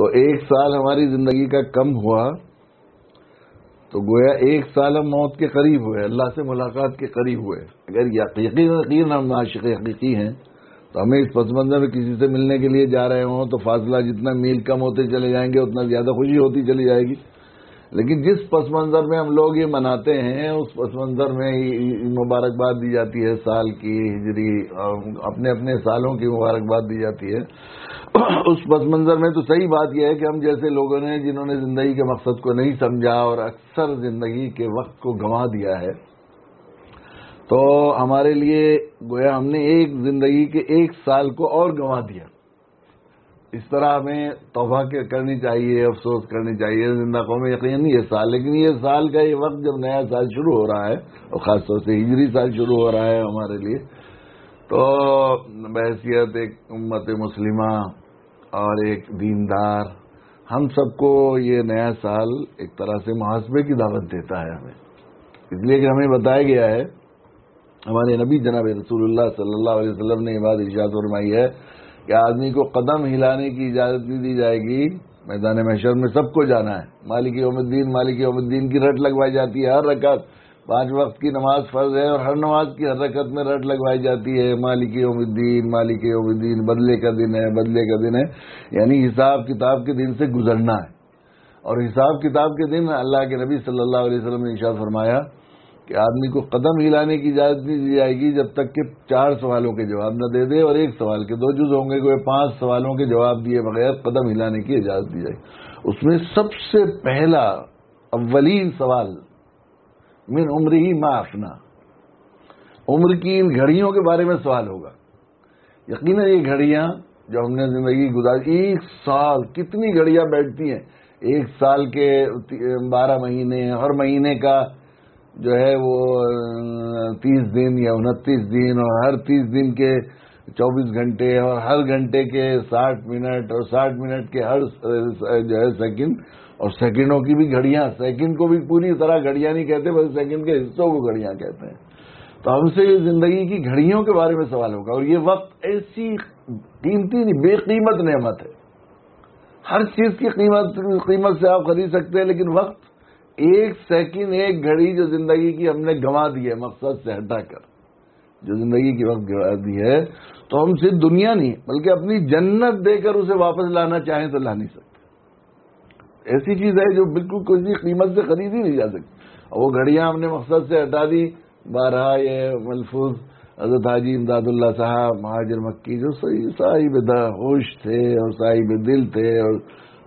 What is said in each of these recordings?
तो एक साल हमारी ज़िंदगी का कम हुआ तो गोया एक साल हम मौत के करीब हुए, अल्लाह से मुलाकात के करीब हुए। अगर यकीन यकीन हम आशिक हकीकी हैं तो हमें इस पस मंजर में किसी से मिलने के लिए जा रहे हों तो फासला जितना मील कम होते चले जाएँगे, उतना ज़्यादा खुशी होती चली जाएगी। लेकिन जिस पस मंजर में हम लोग ये मनाते हैं, उस पस मंजर में मुबारकबाद दी जाती है साल की हिजरी अपने अपने सालों की मुबारकबाद दी जाती है। उस पस मंजर में तो सही बात यह है कि हम जैसे लोगों ने, जिन्होंने ज़िंदगी के मकसद को नहीं समझा और अक्सर ज़िंदगी के वक्त को गंवा दिया है तो हमारे लिए गोया हमने एक ज़िंदगी के एक साल को और गंवा दिया। इस तरह हमें तोबा करनी चाहिए, अफसोस करनी चाहिए। ज़िंदा कौम यकीन ये साल लेकिन ये साल का ये वक्त जब नया साल शुरू हो रहा है, और खासतौर से हिजरी साल शुरू हो रहा है हमारे लिए तो बहसीत एक उम्मत मुस्लिमा और एक दीनदार, हम सबको ये नया साल एक तरह से मुहासबे की दावत देता है हमें। इसलिए कि हमें बताया गया है, हमारे नबी जनाब रसूलुल्लाह सल्लल्लाहु अलैहि वसल्लम ने ये बात इजाज़ फरमाई है कि आदमी को कदम हिलाने की इजाज़त नहीं दी जाएगी, मैदान महशर में सबको जाना है। मालिक योमुद्दीन मालिक योमुद्दीन की रट लगवाई जाती है हर रकत। पाँच वक्त की नमाज़ फ़र्ज़ है और हर नमाज़ की हर रकत में रट लगवाई जाती है। मालिक योमुद्दीन मालिक योमुद्दीन, बदले का दिन है, बदले का दिन है। यानी हिसाब किताब के दिन से गुजरना है। और हिसाब किताब के दिन अल्लाह के नबी सल्लल्लाहु अलैहि वसल्लम ने इशाद फरमाया कि आदमी को कदम हिलाने की इजाज़त नहीं दी जाएगी जब तक कि चार सवालों के जवाब न दे दे और एक सवाल के दो जुज होंगे कोई पाँच सवालों के जवाब दिए बगैर कदम हिलाने की इजाज़त दी जाएगी उसमें सबसे पहला अव्वलीन सवाल, मिन उम्र ही माफना उम्र की इन घड़ियों के बारे में सवाल होगा। यकीन ये घड़ियाँ जो हमने ज़िंदगी गुजारी, एक साल कितनी घड़ियाँ बैठती हैं? एक साल के बारह महीने, हर महीने का जो है वो तीस दिन या उनतीस दिन और हर तीस दिन के चौबीस घंटे और हर घंटे के साठ मिनट और साठ मिनट के हर जो है सेकंड और सेकंडों की भी घड़ियाँ, सेकंड को भी पूरी तरह घड़ियाँ नहीं कहते बल्कि सेकंड के हिस्सों को घड़ियाँ कहते हैं। तो हमसे ये ज़िंदगी की घड़ियों के बारे में सवाल होगा और ये वक्त ऐसी कीमती नहीं, बेकीमत नेमत है। हर चीज़ की कीमत कीमत से आप खरीद सकते हैं, लेकिन वक्त एक सेकंड, एक घड़ी जो ज़िंदगी की हमने गंवा दी है, मकसद से हटाकर। जो ज़िंदगी की वक्त गंवा दी है तो हम सिर्फ़ दुनिया नहीं, बल्कि अपनी जन्नत देकर उसे वापस लाना चाहें तो ला नहीं सकते। ऐसी चीज़ है जो बिल्कुल किसी कीमत से खरीदी नहीं जा सकती। वो घड़ियाँ हमने मकसद से हटा दी। बारह ये मलफूज, हज़रत हाजी इमदादुल्ला साहब, महाजर मक्की, जो सही साहिब होश थे और साहिब दिल थे और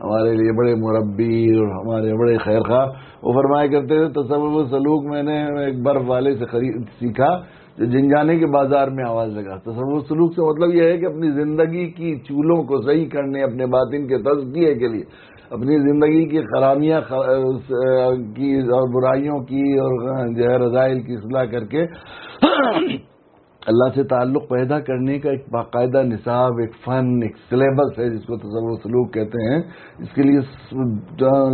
हमारे लिए बड़े मुरबी और हमारे बड़े खैर खा वो फरमाया करते थे तस्वुर सलूक मैंने एक बर्फ़ वाले से खरीद सीखा जो जिनजाने के बाज़ार में आवाज़ लगा। तस्वुर सलूक से मतलब यह है कि अपनी ज़िंदगी की चूलों को सही करने, अपने बातिन के तस्किए के लिए, अपनी ज़िंदगी की खरामियाँ की और बुराइयों की और जो है रजाइल की सलाह करके अल्लाह से ताल्लुक पैदा करने का एक बाकायदा निसाब, एक फन, एक सिलेबस है जिसको तस्वुर सलूक कहते हैं। इसके लिए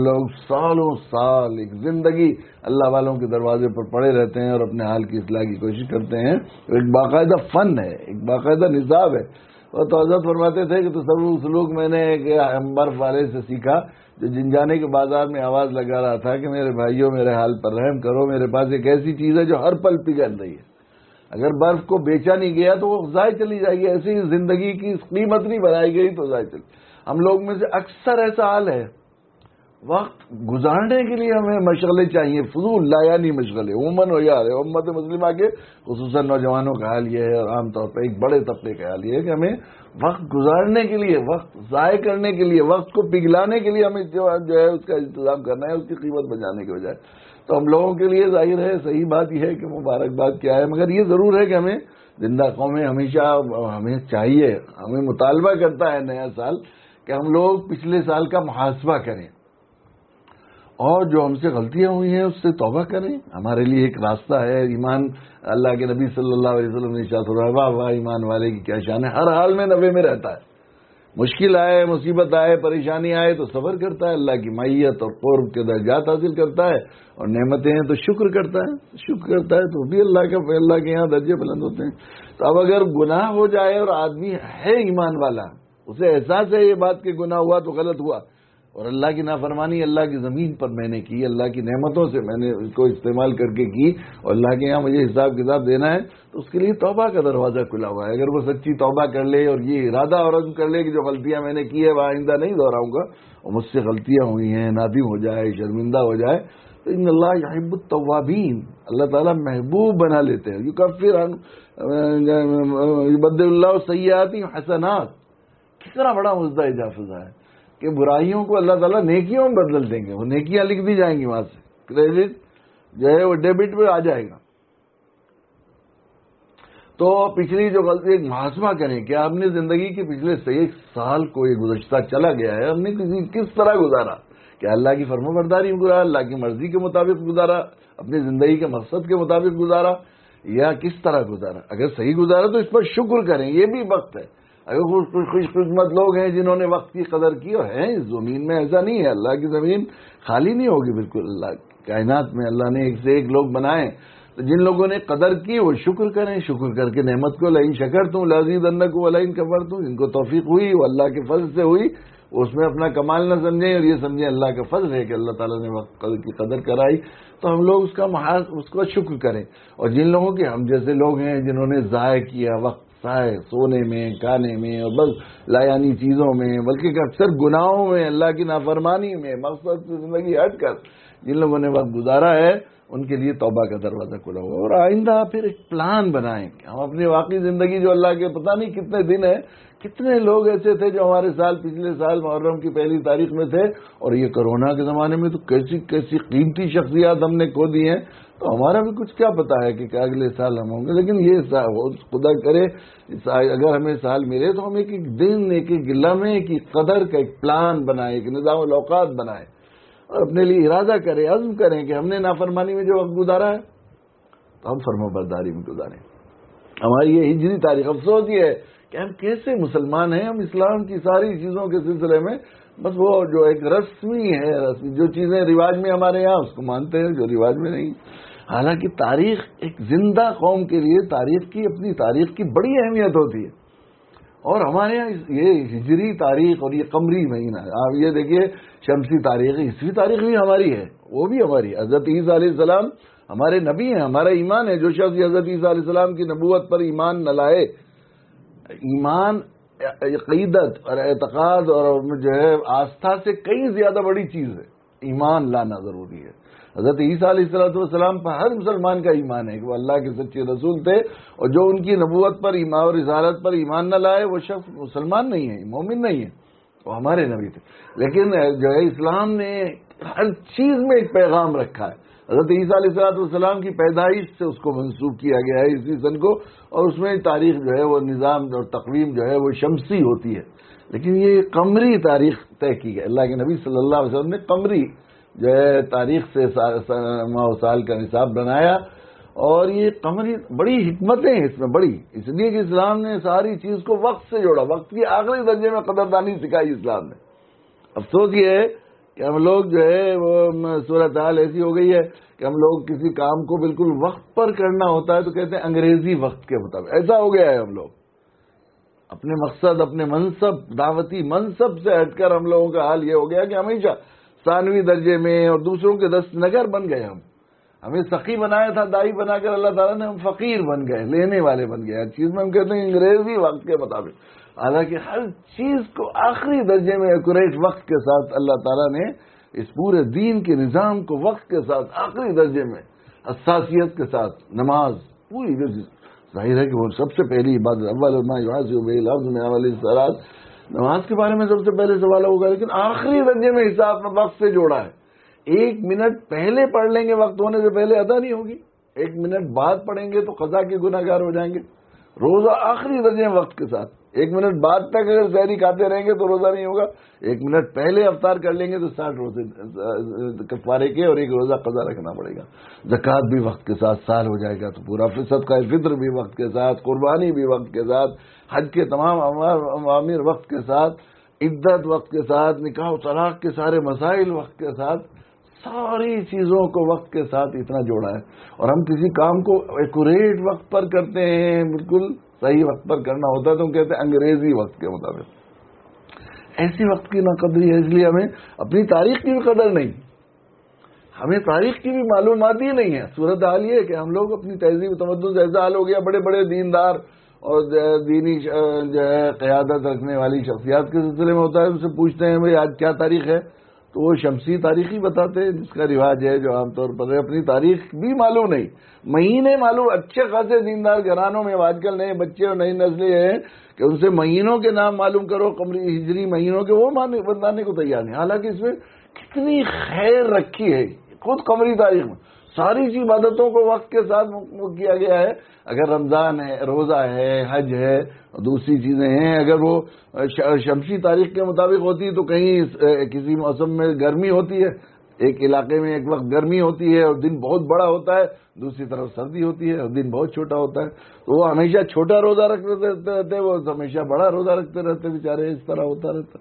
लोग सालों साल एक ज़िंदगी अल्लाह वालों के दरवाजे पर पड़े रहते हैं और अपने हाल की इसलाह की कोशिश करते हैं। एक बाकायदा फन है, एक बाकायदा निसाब है। और तो हज़रत फरमाते थे कि तस्वुर सलूक मैंने एक बर्फ़ वाले से सीखा, जो जिनजाने के बाज़ार में आवाज़ लगा रहा था कि मेरे भाइयों, मेरे हाल पर रहम करो, मेरे पास एक ऐसी चीज़ है जो हर पल पिघल रही है। अगर बर्फ़ को बेचा नहीं गया तो वो जाय चली जाएगी, ऐसी ज़िंदगी की कीमत नहीं बनाई गई तो जाय चली। हम लोग में से अक्सर ऐसा हाल है। वक्त गुजारने के लिए हमें मशगले चाहिए। फजूल, लायानी मशगले। उमन हो यार, उम्मत मुस्लिमा के खसूस नौजवानों का हाल यह है और आमतौर पर एक बड़े तबके का हाल यह है कि हमें वक्त गुजारने के लिए, वक्त जाय करने के लिए, वक्त को पिघलाने के लिए हमें जो है उसका इंतज़ाम करना है, उसकी कीमत बचाने के बजाय। तो हम लोगों के लिए ज़ाहिर है, सही बात यह है कि मुबारकबाद क्या है। मगर ये ज़रूर है कि हमें ज़िंदा कौमें हमेशा, हमें चाहिए, हमें मुतालबा करता है नया साल कि हम लोग पिछले साल का मुहासबा करें। और जो हमसे गलतियाँ हुई हैं, उससे तौबा करें। हमारे लिए एक रास्ता है ईमान। अल्लाह के नबी सल्लल्लाहु अलैहि वसल्लम ने शाह ईमान वाले की क्या शान है। हर हाल में नबे में रहता है। मुश्किल आए, मुसीबत आए, परेशानी आए तो सबर करता है अल्लाह की मैयत और कौरब के दर्जात हासिल करता है और नेमतें हैं तो शुक्र करता है। शुक्र करता है तो भी अल्लाह के अल्लाह के यहाँ दर्जे बुलंद होते हैं। तो अब अगर गुनाह हो जाए और आदमी है ईमान वाला, उसे एहसास है ये बात कि गुनाह हुआ तो गलत हुआ। और अल्लाह की नाफरमानी, अल्लाह की ज़मीन पर मैंने की, अल्लाह की नेमतों से मैंने इसको इस्तेमाल करके की और अल्लाह के यहाँ मुझे हिसाब किताब देना है तो उसके लिए तौबा का दरवाज़ा खुला हुआ है। अगर वो सच्ची तौबा कर ले और ये इरादा और कर ले कि जो गलतियाँ मैंने की है, वह आइंदा नहीं दोहराऊँगा और मुझसे गलतियाँ हुई हैं नादिम हो जाए, शर्मिंदा हो जाए तो इन अल्लाह यहिबुतवाबीन अल्लाह ताला महबूब बना लेते हैं। यू कफिर बदल्ला सयाती हसनात। कितना बड़ा मुद्दा इजाफा है। कि बुराइयों को अल्लाह ताला नेकियों में बदल देंगे। वो नेकियाँ लिख दी जाएँगी वहाँ से। क्रेडिट जो है वो डेबिट पे आ जाएगा। तो पिछली जो गलती, एक महात्मा करें कि आपने ज़िंदगी के पिछले एक साल को ये गुजश्ता चला गया है? हमने किसी, किस तरह गुजारा? क्या अल्लाह की फर्मबरदारी में गुजारा, अल्लाह की मर्ज़ी के मुताबिक गुजारा, अपनी ज़िंदगी के मकसद के मुताबिक गुजारा, या किस तरह गुजारा? अगर सही गुजारा तो इस पर शुक्र करें, ये भी वक्त है। अगर कुछ कुछ खुशकिस्मत लोग हैं जिन्होंने वक्त की कदर की और हैं इस ज़मीन में, ऐसा नहीं है। अल्लाह की ज़मीन खाली नहीं होगी बिल्कुल। अल्लाह, कायनात में अल्लाह ने एक से एक लोग बनाए। तो जिन लोगों ने कदर की, वो शुक्र करें। शुक्र करके नेमत को, लाइन शकर तू लजीद अन्न को वलाइन कबर तू जिनको तोफीक हुई, वो अल्लाह के फजल से हुई। उसमें अपना कमाल न समझें और ये समझें अल्लाह का फजल है कि अल्लाह ताला ने वक्त की कदर कराई। तो हम लोग उसका महाज, उसका शुक्र करें। और जिन लोगों के, हम जैसे लोग हैं जिन्होंने ज़ाय किया, वक्त चाहे सोने में खाने में, और बस लायानी चीज़ों में, बल्कि अक्सर गुनाहों में, अल्लाह की नाफरमानी में, मकसद की ज़िंदगी हटकर जिन लोगों ने वक्त गुजारा है, उनके लिए तोबा का दरवाज़ा खुला हुआ और आइंदा फिर एक प्लान बनाएँ हम अपनी वाकई ज़िंदगी जो अल्लाह के, पता नहीं कितने दिन है, कितने लोग ऐसे थे जो हमारे साल, पिछले साल मुहर्रम की पहली तारीख में थे, और ये कोरोना के जमाने में तो कैसी कैसी कीमती शख्सियात हमने खो दी हैं तो हमारा भी कुछ क्या पता है कि अगले साल हम होंगे, लेकिन ये खुदा करे अगर हमें साल मिले तो हम एक एक दिन, एक एक लम्हे की कदर का एक प्लान बनाए, एक निज़ाम अवकात बनाए और अपने लिए इरादा करें, अज़म करें कि हमने नाफरमानी में जो वक्त गुजारा है तो हम फर्मबरदारी में गुजारें। हमारी ये हिजरी तारीख, अफसोस ये है कि हम कैसे मुसलमान हैं, हम इस्लाम की सारी चीज़ों के सिलसिले में, बस वो जो एक रस्मी है, रस्मी जो चीज़ें रिवाज में हमारे यहाँ, उसको मानते हैं, जो रिवाज में नहीं। हालाँकि तारीख एक ज़िंदा कौम के लिए तारीख की अपनी तारीख की बड़ी अहमियत होती है। और हमारे यहाँ ये हिजरी तारीख और ये कमरी महीना है आप ये देखिए, शमसी तारीख ईसवी तारीख भी हमारी है, वो भी हमारी हज़रत ईसा सलाम हमारे नबी हैं, हमारा ईमान है, जो शख्स हज़रत ईसा सलाम की नबूत पर ईमान न लाए, ईमान अकीदत और एतकाद और जो है आस्था से कई ज़्यादा बड़ी चीज़ है। ईमान लाना ज़रूरी है। हज़रत ईसा सलाम पर हर मुसलमान का ईमान है कि वो अल्लाह के सच्चे रसूल थे और जो उनकी नबूत पर ईमान और इजारत पर ईमान न लाए, वो शख्स मुसलमान नहीं है, मोमिन नहीं है। वो हमारे नबी थे। लेकिन जो है इस्लाम ने हर चीज़ में एक पैगाम रखा है। हज़रत ईसा की पैदाइश से उसको मंसूब किया गया है इसी सन को और उसमें तारीख जो है वो निज़ाम और तकवीम जो है वो शमसी होती है। लेकिन ये कमरी तारीख तय की है अल्लाह के नबी सल्लल्लाहु अलैहि वसल्लम ने कमरी जो है तारीख से माह, साल का निसाब बनाया। और ये कमरी बड़ी हिकमतें हैं इसमें, बड़ी। इसलिए कि इस्लाम ने सारी चीज़ को वक्त से जोड़ा। वक्त की आखिरी दर्जे में कदरदानी सिखाई इस्लाम ने। अफसोस ये है कि हम लोग जो है, वो सूरत हाल ऐसी हो गई है कि हम लोग किसी काम को बिल्कुल वक्त पर करना होता है तो कहते हैं अंग्रेज़ी वक्त के मुताबिक। ऐसा हो गया है हम लोग। अपने मकसद, अपने मनसब, दावती मनसब से हटकर हम लोगों का हाल ये हो गया कि हमेशा सानवी दर्जे में और दूसरों के दस्त नगर बन गए हम। हमें सखी बनाया था, दाई बनाकर अल्लाह ताला ने हम फकीर बन गए, लेने वाले बन गए। हर चीज़ में हम कहते हैं अंग्रेज़ी वक्त के मुताबिक। हालाँकि हर चीज़ को आखिरी दर्जे में एक्यूरेट वक्त के साथ अल्लाह ताला ने इस पूरे दीन के निज़ाम को वक्त के साथ, आखिरी दर्जे में हसासियत के साथ नमाज़, पूरी ज़ाहिर है कि वो सबसे पहली इबादत, अव्वल में नमाज़ के बारे में सबसे पहले सवाल होगा, लेकिन आखिरी दर्जे में हिसाब में वक्त से जोड़ा है। एक मिनट पहले पढ़ लेंगे, वक्त होने से पहले अदा नहीं होगी। एक मिनट बाद पढ़ेंगे तो खजा के गुनागार हो जाएँगे। रोजा आखिरी दर्जे में वक्त के साथ। एक मिनट बाद तक अगर शहरी खाते रहेंगे तो रोजा नहीं होगा। एक मिनट पहले अवतार कर लेंगे तो साठ रोज़े कफारे के और एक रोजा कजा रखना पड़ेगा। जक़ात भी वक्त के साथ, साल हो जाएगा तो पूरा फिसद का, फित्र भी वक्त के साथ, कुर्बानी भी वक्त के साथ हज के तमाम अमामिर वक्त के साथ, इद्दत वक्त के साथ, निकाह तलाक के सारे मसाइल वक्त के साथ, सारी चीज़ों को वक्त के साथ इतना जोड़ा है। और हम किसी काम को एक्यूरेट वक्त पर करते हैं, बिल्कुल सही वक्त पर करना होता है तो हम कहते हैं अंग्रेज़ी वक्त के मुताबिक। ऐसी वक्त की ना कदरी है, इसलिए हमें अपनी तारीख की भी कदर नहीं। हमें तारीख की भी मालूम ही नहीं है। सूरत हाल ये कि हम लोग अपनी तहजीब तमद्दुन से ऐसा हाल हो गया बड़े बड़े दीनदार और दीनी जो है, क्यादत रखने वाली शख्सियात के सिलसिले में होता है, उनसे पूछते हैं, भाई, आज क्या तारीख है? तो वो शमसी तारीख ही बताते हैं, जिसका रिवाज है, जो आमतौर पर है, अपनी तारीख भी मालूम नहीं। महीने मालूम, अच्छे खासे दीनदार घरानों में आजकल नए बच्चे और नई नस्लें हैं, कि उनसे महीनों के नाम मालूम करो, कमरी, हिजरी महीनों के, वो बताने को तैयार नहीं हालाँकि इसमें कितनी खैर रखी है, खुद कमरी तारीख में। सारी इबादतों को वक्त के साथ किया गया है। अगर रमज़ान है, रोजा है, हज है दूसरी चीज़ें हैं, अगर वो शमसी तारीख के मुताबिक होती है तो कहीं किसी मौसम में गर्मी होती है। एक इलाके में एक वक्त गर्मी होती है और दिन बहुत बड़ा होता है, दूसरी तरफ़ सर्दी होती है और दिन बहुत छोटा होता है। तो वो हमेशा छोटा रोजा रखते रहते वो हमेशा बड़ा रोजा रखते रहते बेचारे, इस तरह होता रहता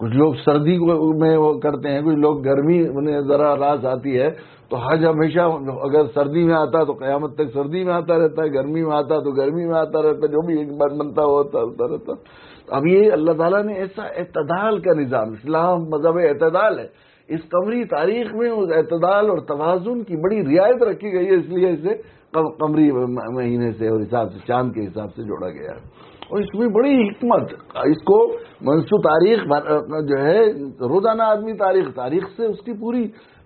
कुछ लोग सर्दी में वो करते हैं, कुछ लोग गर्मी उन्हें जरा रास आती है तो हज हमेशा अगर सर्दी में आता तो कयामत तक सर्दी में आता रहता है, गर्मी में आता तो गर्मी में आता रहता है, जो भी एक बार बनता होता होता रहता अब ये अल्लाह ताला ने ऐसा एतदाल का निज़ाम, इस्लाम मज़हब एतदाल है। इस कमरी तारीख में उस एतदाल और तवाजुन की बड़ी रियायत रखी गई है, इसलिए इसे कमरी महीने से और हिसाब से, चाँद के हिसाब से जोड़ा गया है। और इसमें बड़ी हिकमत। इसको मनसू तारीख जो है, रोज़ाना आदमी तारीख तारीख से उसकी पूरी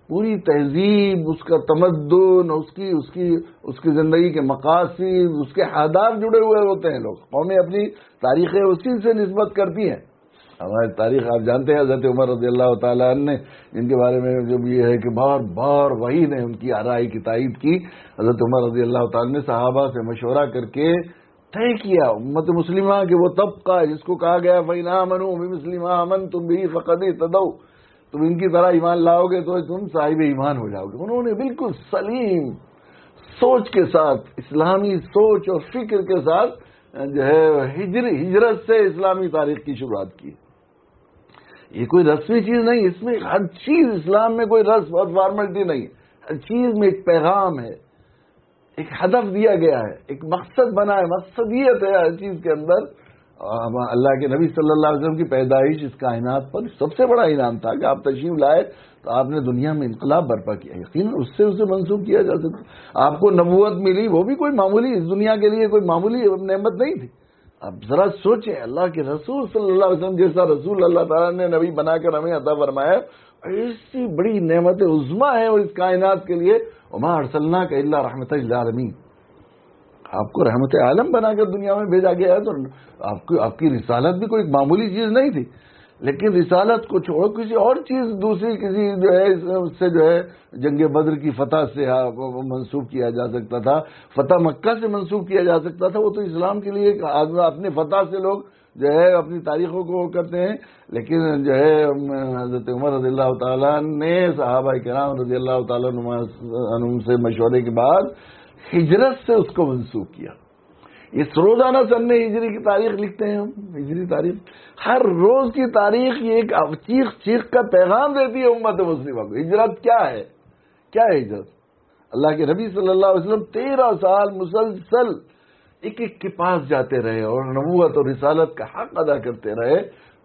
पूरी तहजीब, उसका तमदन उसकी उसकी उसकी ज़िंदगी के मकासी उसके आदाब जुड़े हुए होते हैं लोग। कौमें अपनी तारीखें उसी से नस्बत करती हैं। हमारी तारीख आप जानते हैं, हज़रत उमर रज़ी अल्लाह तला ने जिनके बारे में जो ये है कि बार बार वही ने उनकी आरई की तायद की। हज़रत उमर रज़ी अल्लाह सहाबा से मशवरा करके तय किया, उम्मत मुस्लिमा कि वो तबका है, जिसको कहा गया, फैना मनु मुस्लिमा, अमन तुम भी फ़कद तदो तुम इनकी तरह ईमान लाओगे तो तुम साहिब ईमान हो जाओगे। उन्होंने बिल्कुल सलीम सोच के साथ, इस्लामी सोच और फ़िक्र के साथ, जो है, हिजर, हिजरत से इस्लामी तारीख की शुरुआत की। ये कोई रस्मी चीज़ नहीं, इसमें हर चीज़ इस्लाम में कोई रस्म और फॉर्मेलिटी नहीं। हर चीज़ में एक पैगाम है। एक हदफ दिया गया है, एक मकसद बना है, मकसदियत है हर चीज़ के अंदर। अल्लाह के नबी सल्लल्लाहु अलैहि वसल्लम की पैदाइश इस कायनात पर सबसे बड़ा इनाम था कि आप तशीफ लाए तो आपने दुनिया में इनकलाब बर्पा किया। यकीन उससे उसे मंसूब किया जा सकता। आपको नबूत मिली, वो भी कोई मामूली, इस दुनिया के लिए कोई मामूली नेमत नहीं थी। अब जरा सोचें, अल्लाह के रसूल सल्लल्लाहु अलैहि वसल्लम, जैसा रसूल अल्लाह ताला ने नबी बनाकर हमें अता फरमाया ऐसी बड़ी नेमत उजमा है और इस कायनात के लिए उमा अरसलना का अल्लाह रहमत आलमी आपको रहमत आलम बनाकर दुनिया में भेजा गया है तो आपकी आपकी रिसालत भी कोई मामूली चीज़ नहीं थी। लेकिन रिसालत को छोड़ो, किसी और चीज़, दूसरी किसी जो है उससे जो है, जंग बद्र की फतह से मंसूब किया जा सकता था। फतह मक्का से मंसूब किया जा सकता था। वो तो इस्लाम के लिए अपने फतह से लोग जो है, अपनी तारीखों को करते हैं। लेकिन जो है हज़रत उमर रज़ी अल्लाह ने साहबा कराम रज़ी अल्लाह से मशवरे के बाद हिजरत से उसको मनसूख किया। ये रोज़ाना सन्ने हिजरी की तारीख लिखते हैं हम, हिजरी तारीख। हर रोज की तारीख ये एक चीख चीख का पैगाम देती है उम्मत मुस्लिम को। हिजरत क्या है? क्या है हिजरत? अल्लाह के नबी सल्लल्लाहु तेरह साल मुसलसल एक एक के पास जाते रहे और नबूत और रिसालत का हक अदा करते रहे,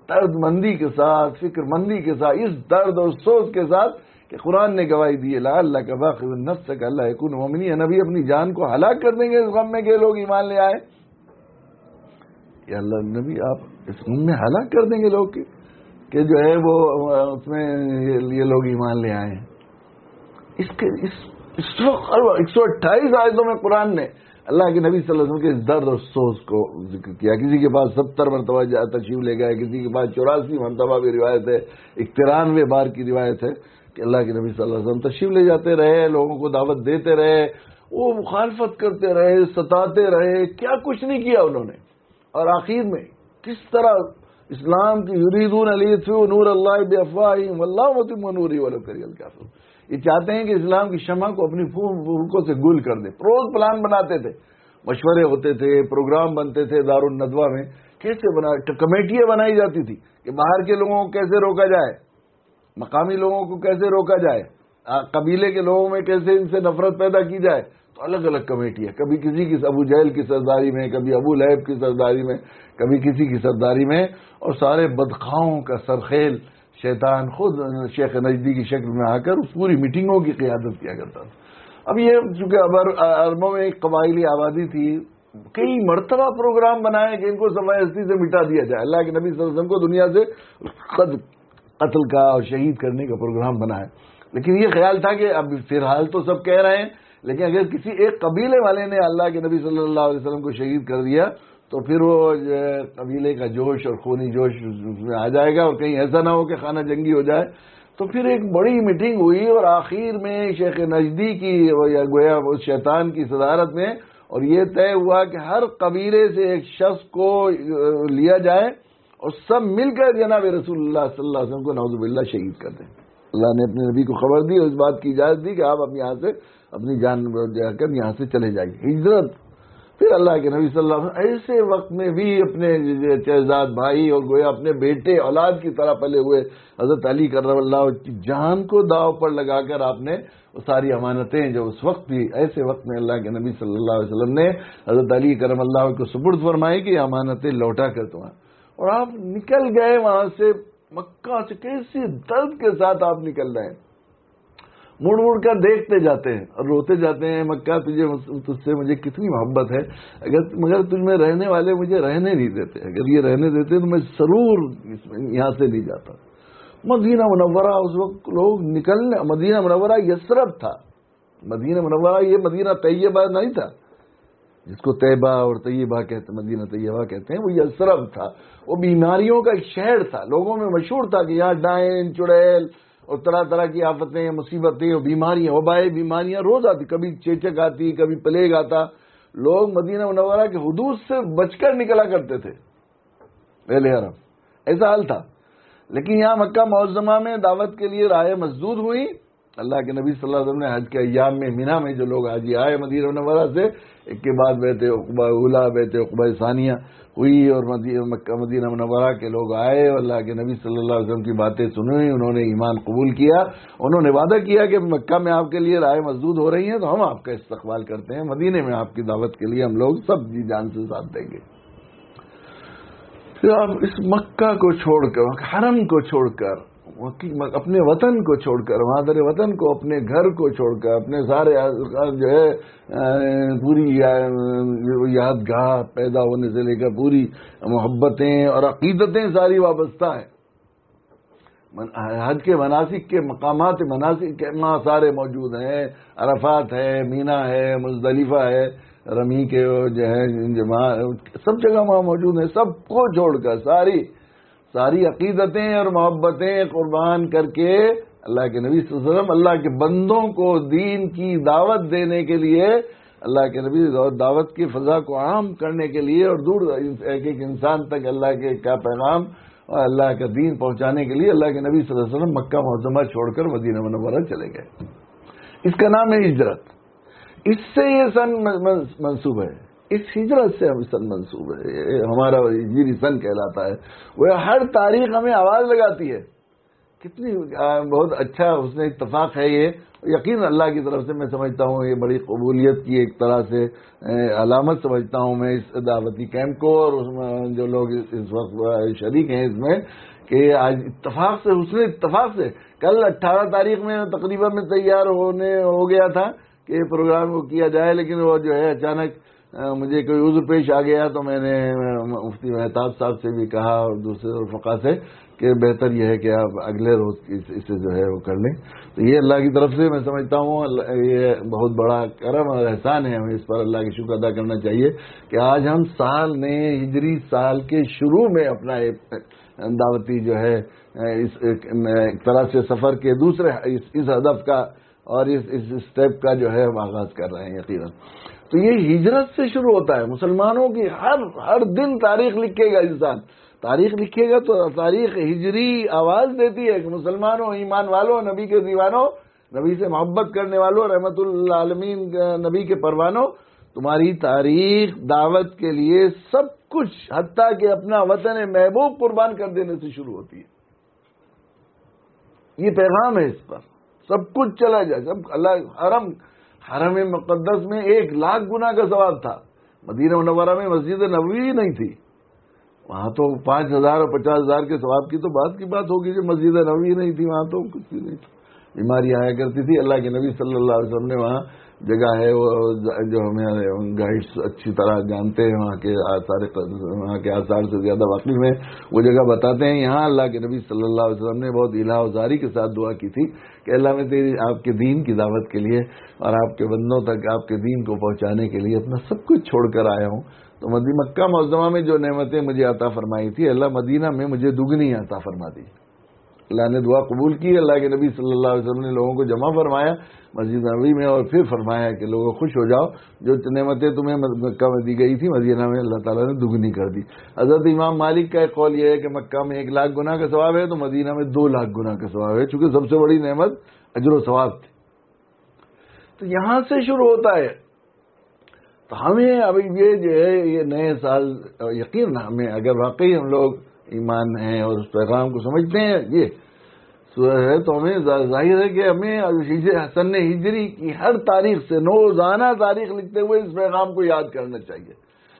दर्दमंदी के साथ, फिक्रमंदी के साथ, इस दर्द और सोच के साथ कि कुरान ने गवाही दी ला अल्लाह का बाकी नफ्स का अल्लाह नबी अपनी जान को हलाक कर देंगे इस गम में के लोग ईमान ले आए। अल्लाह, नबी आप इस गम में हलाक कर देंगे लोग के, कि जो है वो, उसमें ये लोग ईमान ले आए इसके, इस एक सौ अट्ठाईस आयतों में कुरान ने अल्लाह के नबी वसल्लम के इस दर्द और सोच को ज़िक्र किया। किसी के पास सत्तर मरतबा तशीफ ले गए, किसी के पास चौरासी मरतबा भी रिवायत है एक तिरानवे बार की रिवायत है कि अल्लाह के नबी वसल्लम तशीफ ले जाते रहे, लोगों को दावत देते रहे, वो मुखालफत करते रहे, सताते रहे, क्या कुछ नहीं किया उन्होंने। और आखिर में किस तरह इस्लाम की युरीदून अली नूर अल्लाह बेअफवाही वल्लाह नूरी वाला करियल क्या ये चाहते हैं कि इस्लाम की शमा को अपनी फूकों से गुल कर दे। प्रोज प्लान बनाते थे। मशवरे होते थे, प्रोग्राम बनते थे दारुल नदवा में। कैसे बना कमेटियाँ बनाई जाती थी कि बाहर के लोगों को कैसे रोका जाए, मकामी लोगों को कैसे रोका जाए कबीले के लोगों में कैसे इनसे नफरत पैदा की जाए। तो अलग अलग कमेटी है कभी किसी की अबू जैल की सरदारी में, कभी अबू लैब की सरदारी में, कभी किसी की सरदारी में, और सारे बदखाओं का सरखेल शैतान खुद, शेख नजदी की शक्ल में आकर उस पूरी मीटिंगों की क्यादत किया करता था। अब ये, चूँकि अरबों में एक कबाइली आबादी थी, कई मरतबा प्रोग्राम बनाए कि इनको हस्ती से मिटा दिया जाए। अल्लाह के नबी वसल्लम को दुनिया से कत्ल का और शहीद करने का प्रोग्राम बनाए। लेकिन ये ख्याल था कि अब फ़िलहाल तो सब कह रहे हैं, लेकिन अगर किसी एक कबीले वाले ने अल्लाह के नबी सल्लल्लाहु अलैहि वसल्लम को शहीद कर दिया तो फिर वो कबीले का जोश और खूनी जोश उसमें आ जाएगा और कहीं ऐसा ना हो कि खाना जंगी हो जाए। तो फिर एक बड़ी मीटिंग हुई और आखिर में शेख नजदी की या गोया उस शैतान की सदारत में और ये तय हुआ कि हर कबीले से एक शख्स को लिया जाए और सब मिलकर जनाब वसल्लम को नवजुबिल्ला शहीद कर दें। अल्लाह ने अपने नबी को खबर दी और इस बात की इजाज़त दी कि आप अब यहाँ से अपनी जान जाकर यहाँ से चले जाइए। हिजरत फिर अल्लाह के नबी सल्लल्लाहु अलैहि वसल्लम ऐसे वक्त में भी अपने शहजाद भाई और गोया अपने बेटे, औलाद की तरह पले हुए हज़रत अली कर की जान को दाव पर लगाकर आपने सारी अमानतें जो उस वक्त भी ऐसे वक्त में अल्लाह के नबी सल्लल्लाहु अलैहि वसल्लम ने हज़रत अली करम अल्लाह को सुपुर्द फरमाई कि अमानतें लौटा कर तुम्हारा। और आप निकल गए वहाँ से मक्का से कैसे दर्द के साथ आप निकल रहे हैं? मुड़ मुड़ कर देखते जाते हैं और रोते जाते हैं। मक्का तुझे, तुझसे मुझे कितनी मोहब्बत है? अगर, मगर तुझ में रहने वाले मुझे रहने नहीं देते। अगर ये रहने देते तो मैं ज़रूर यहाँ से नहीं जाता। मदीना मुनवरा उस वक्त लोग निकलने, मदीना मुनवरा यसरब था। मदीना मुनवरा ये मदीना तैयबा नहीं था। जिसको तैयबा और तैयबा कहते, मदीना तैयबा कहते हैं, वो यसरब था। वो बीमारियों का एक शहर था। लोगों में मशहूर था कि यहाँ डाइन चुड़ैल और तरह तरह की आफतें, मुसीबतें और बीमारियाँ, वबाएँ बीमारियाँ रोज आती, कभी चेचक आती, कभी प्लेग आता। लोग मदीना मुनवरा के हदूद से बचकर निकला करते थे पहले अरब ऐसा हाल था। लेकिन यहाँ मक्का मौजमा में दावत के लिए राय मजदूद हुई। अल्लाह के नबी सल्लल्लाहु अलैहि वसल्लम ने हज के अयाम में, मीना में जो लोग हाजी आए मदीना मुनवरा से, एक के बाद बेहते उकबा उला, बेहते उकबा सानिया। हुई और मदीना मनवरा के लोग आए और अल्लाह के नबी सल्लल्लाहु अलैहि वसल्लम की बातें सुनी, उन्होंने ईमान कबूल किया। उन्होंने वादा किया कि मक्का में आपके लिए राय मजदूद हो रही है तो हम आपका इस्तकबाल करते हैं। मदीने में आपकी दावत के लिए हम लोग सब जी जान से साथ देंगे। फिर आप इस मक्का को छोड़कर हरम को छोड़कर अपने वतन को छोड़कर, मादर वतन को, अपने घर को छोड़कर, अपने सारे जो है पूरी यादगाह पैदा होने से लेकर पूरी मोहब्बतें और अकीदतें सारी वाबस्ता है। हज के मनासिक के मकाम मनासिक के वहाँ सारे मौजूद हैं। अरफात है, मीना है, मुजदलिफा है, रमी के जो है, जमा, सब जगह वहाँ मौजूद है। सबको छोड़कर सारी सारी अकीदतें और मोहब्बतें कुर्बान करके अल्लाह के नबी वसल्लम, अल्लाह के बंदों को दीन की दावत देने के लिए, अल्लाह के नबी दावत की फजा को आम करने के लिए और दूर एक एक इंसान तक अल्लाह के का पैगाम और अल्लाह का दीन पहुँचाने के लिए अल्लाह के नबी वसल्लम मक्का मोहम्मा छोड़कर मदीना मनवरा चले गए। इसका नाम है हिजरत। इससे ये सन मनसूब है। इस हिजरत से हम सन मंसूब है। हमारा हिजरी सन कहलाता है। वह हर तारीख हमें आवाज़ लगाती है। कितनी बहुत अच्छा उसने इतफाक है ये। यकीन अल्लाह की तरफ़ से मैं समझता हूँ ये बड़ी कबूलियत की एक तरह से अलामत समझता हूँ मैं इस दावती कैंप को और उसमें जो लोग इस वक्त शरीक हैं इसमें कि आज इतफाक से उसने इतफाक से कल 18 तारीख में तकरीबन में तैयार होने, हो गया था कि प्रोग्राम को किया जाए, लेकिन वो जो है अचानक मुझे कोई उज्र पेश आ गया तो मैंने मुफ्ती मेहताब साहब से भी कहा और दूसरे फका से कि बेहतर यह है कि आप अगले रोज इसे जो है वो कर लें। तो ये अल्लाह की तरफ़ से मैं समझता हूँ ये बहुत बड़ा करम और एहसान है हमें इस पर अल्लाह की शुक्र अदा करना चाहिए कि आज हम साल ने हिजरी साल के शुरू में अपना एक दावती जो है इस एक, तरह से सफ़र के दूसरे इस, इस हदफ का और इस इस स्टेप का जो है हम आगाज़ कर रहे हैं यकीन तो ये हिजरत से शुरू होता है। मुसलमानों की हर हर दिन तारीख लिखेगा इंसान। तारीख लिखेगा तो तारीख हिजरी आवाज़ देती है कि मुसलमानों, ईमान वालों, नबी के दीवानों, नबी से मोहब्बत करने वालों रहमतुल्लालमीन नबी के परवानों, तुम्हारी तारीख, दावत के लिए सब कुछ हत्या के अपना वतन महबूब कुर्बान कर देने से शुरू होती है। ये पैगाम है इस पर। सब कुछ चला जाए, सब अल्लाह हरम हरम मुकदस में एक लाख गुना का सवाब था। मदीना मुनवरा में मस्जिद नबी ही नहीं थी। वहाँ तो पाँच हज़ार और पचास हज़ार के सवाब की तो बात की बात होगी, जो मस्जिद नबी नहीं थी, वहाँ तो कुछ भी नहीं था। बीमारी आया करती थी। अल्लाह के नबी सल्लल्लाहु अलैहि वसल्लम ने वहाँ जगह है, वो जो हमें गाइड्स अच्छी तरह जानते हैं, वहाँ के सारे वहाँ के आसार से ज़्यादा वाकई में वो जगह बताते हैं। यहाँ अल्लाह के नबी सल्लल्लाहु अलैहि वसल्लम ने बहुत इलाजारी के साथ दुआ की थी। कि अल्लाह में तेरी, आपके दीन की दावत के लिए और आपके बंदों तक आपके दीन को पहुँचाने के लिए अपना सब कुछ छोड़कर आया हूँ। तो मदी, मक्का मौजमा में जो नेमतें मुझे आता फरमाई थी, अल्लाह मदीना में मुझे दुगनी आता फरमा दी। अल्लाह ने दुआ कबूल की, अल्लाह के नबी सल्लल्लाहु अलैहि वसल्लम ने लोगों को जमा फरमाया मस्जिद नबी में, और फिर फरमाया कि लोगों खुश हो जाओ। जो नेमतें तुम्हें मक्का में दी गई थी, मदीना में अल्लाह ताला ने दुगनी कर दी। हज़रत इमाम मालिक का एक कौल यह है कि मक्का में एक लाख गुना का स्वाब है तो मदीना में दो लाख गुना का सवाब है, चूँकि सबसे बड़ी नेमत अजर स्वाब थी। तो यहाँ से शुरू होता है। तो हमें अभी ये जो है, ये नए साल, यकीन हमें अगर वाकई हम लोग ईमान है और उस पैगाम को समझते हैं, ये है तो हमें ज़ाहिर है कि हमें हसन हिजरी की हर तारीख से रोज़ाना तारीख लिखते हुए इस पैगाम को याद करना चाहिए।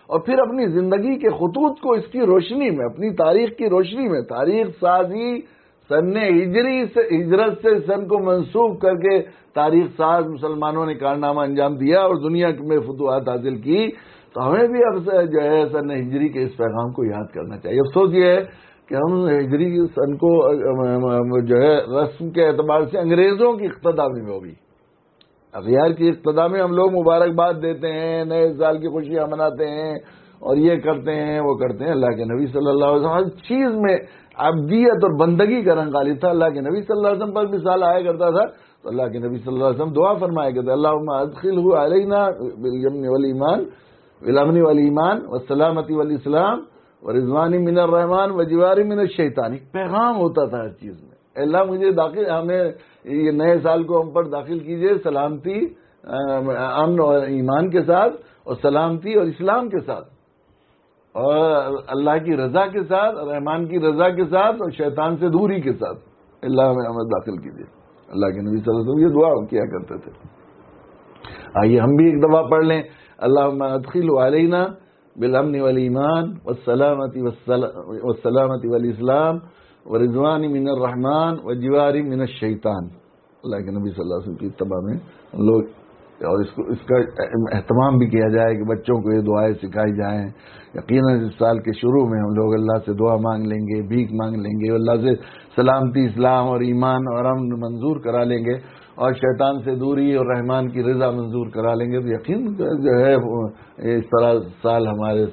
और फिर अपनी ज़िंदगी के खतूत को इसकी रोशनी में, अपनी तारीख की रोशनी में, तारीख साजी, सन हिजरी से, हिजरत से सन को मंसूब करके तारीख साज मुसलमानों ने कारनामा अंजाम दिया और दुनिया में फतुआत हासिल की। तो हमें भी अब जो है, सन हिजरी के इस पैगाम को याद करना चाहिए। अफसोस ये है कि हम हिजरी सन को जो है, रस्म के एतबार से अंग्रेज़ों की इकतदा में हो भी अखियार की इकतदा में हम लोग मुबारकबाद देते हैं, नए साल की खुशियाँ मनाते हैं और ये करते हैं, वो करते हैं। अल्लाह के नबी सल्लल्लाहु अलैहि वसल्लम, हर चीज़ में अबदियत और बंदगी का रंग गालिब था। अल्लाह के नबी सल्लल्लाहु अलैहि वसल्लम पर भी साल आया करता था तो अल्लाह के नबी सल्लल्लाहु अलैहि वसल्लम दुआ फरमाया करते अल्लाह अदखिल हुआ अलैना बिल वल ईमान विलामनी वाली ईमान व सलामती वाली इस्लाम रिजवानी मिनर रहमान व जिवारी मिनर शैतानी। पैगाम होता था हर चीज़ में। अल्लाह मुझे दाखिल, हमें ये नए साल को हम पर दाखिल कीजिए सलामती अमन और ईमान के साथ और सलामती और इस्लाम के साथ। और अल्लाह की रजा के साथ, रहमान की रजा के साथ और शैतान से दूरी के साथ। अल्लाह हमें हमें दाखिल कीजिए। अल्लाह के नबी वसल्लम ये दुआ किया करते थे। आइए हम भी एक दफ़ा पढ़ लें। अल्लाह अदखिल अलैना बिलमन वल ईमान वसलामती वसलामती वल इस्लाम व रिजवानी मिन व जिवारी मिन शैतान अल्लाह के नबी सल्लल्लाहु अलैहि वसल्लम की तबा में लोग, और इसको, इसका अहतमाम भी किया जाए कि बच्चों को ये दुआएँ सिखाई जाएँ। यकीन इस साल के शुरू में हम लोग अल्लाह से दुआ मांग लेंगे, भीख मांग लेंगे अल्लाह से सलामती, इस्लाम और ईमान और अमन मंजूर करा लेंगे। और शैतान से दूरी और रहमान की रजा मंजूर करा लेंगे। तो यकीन जो है इस तरह साल हमारे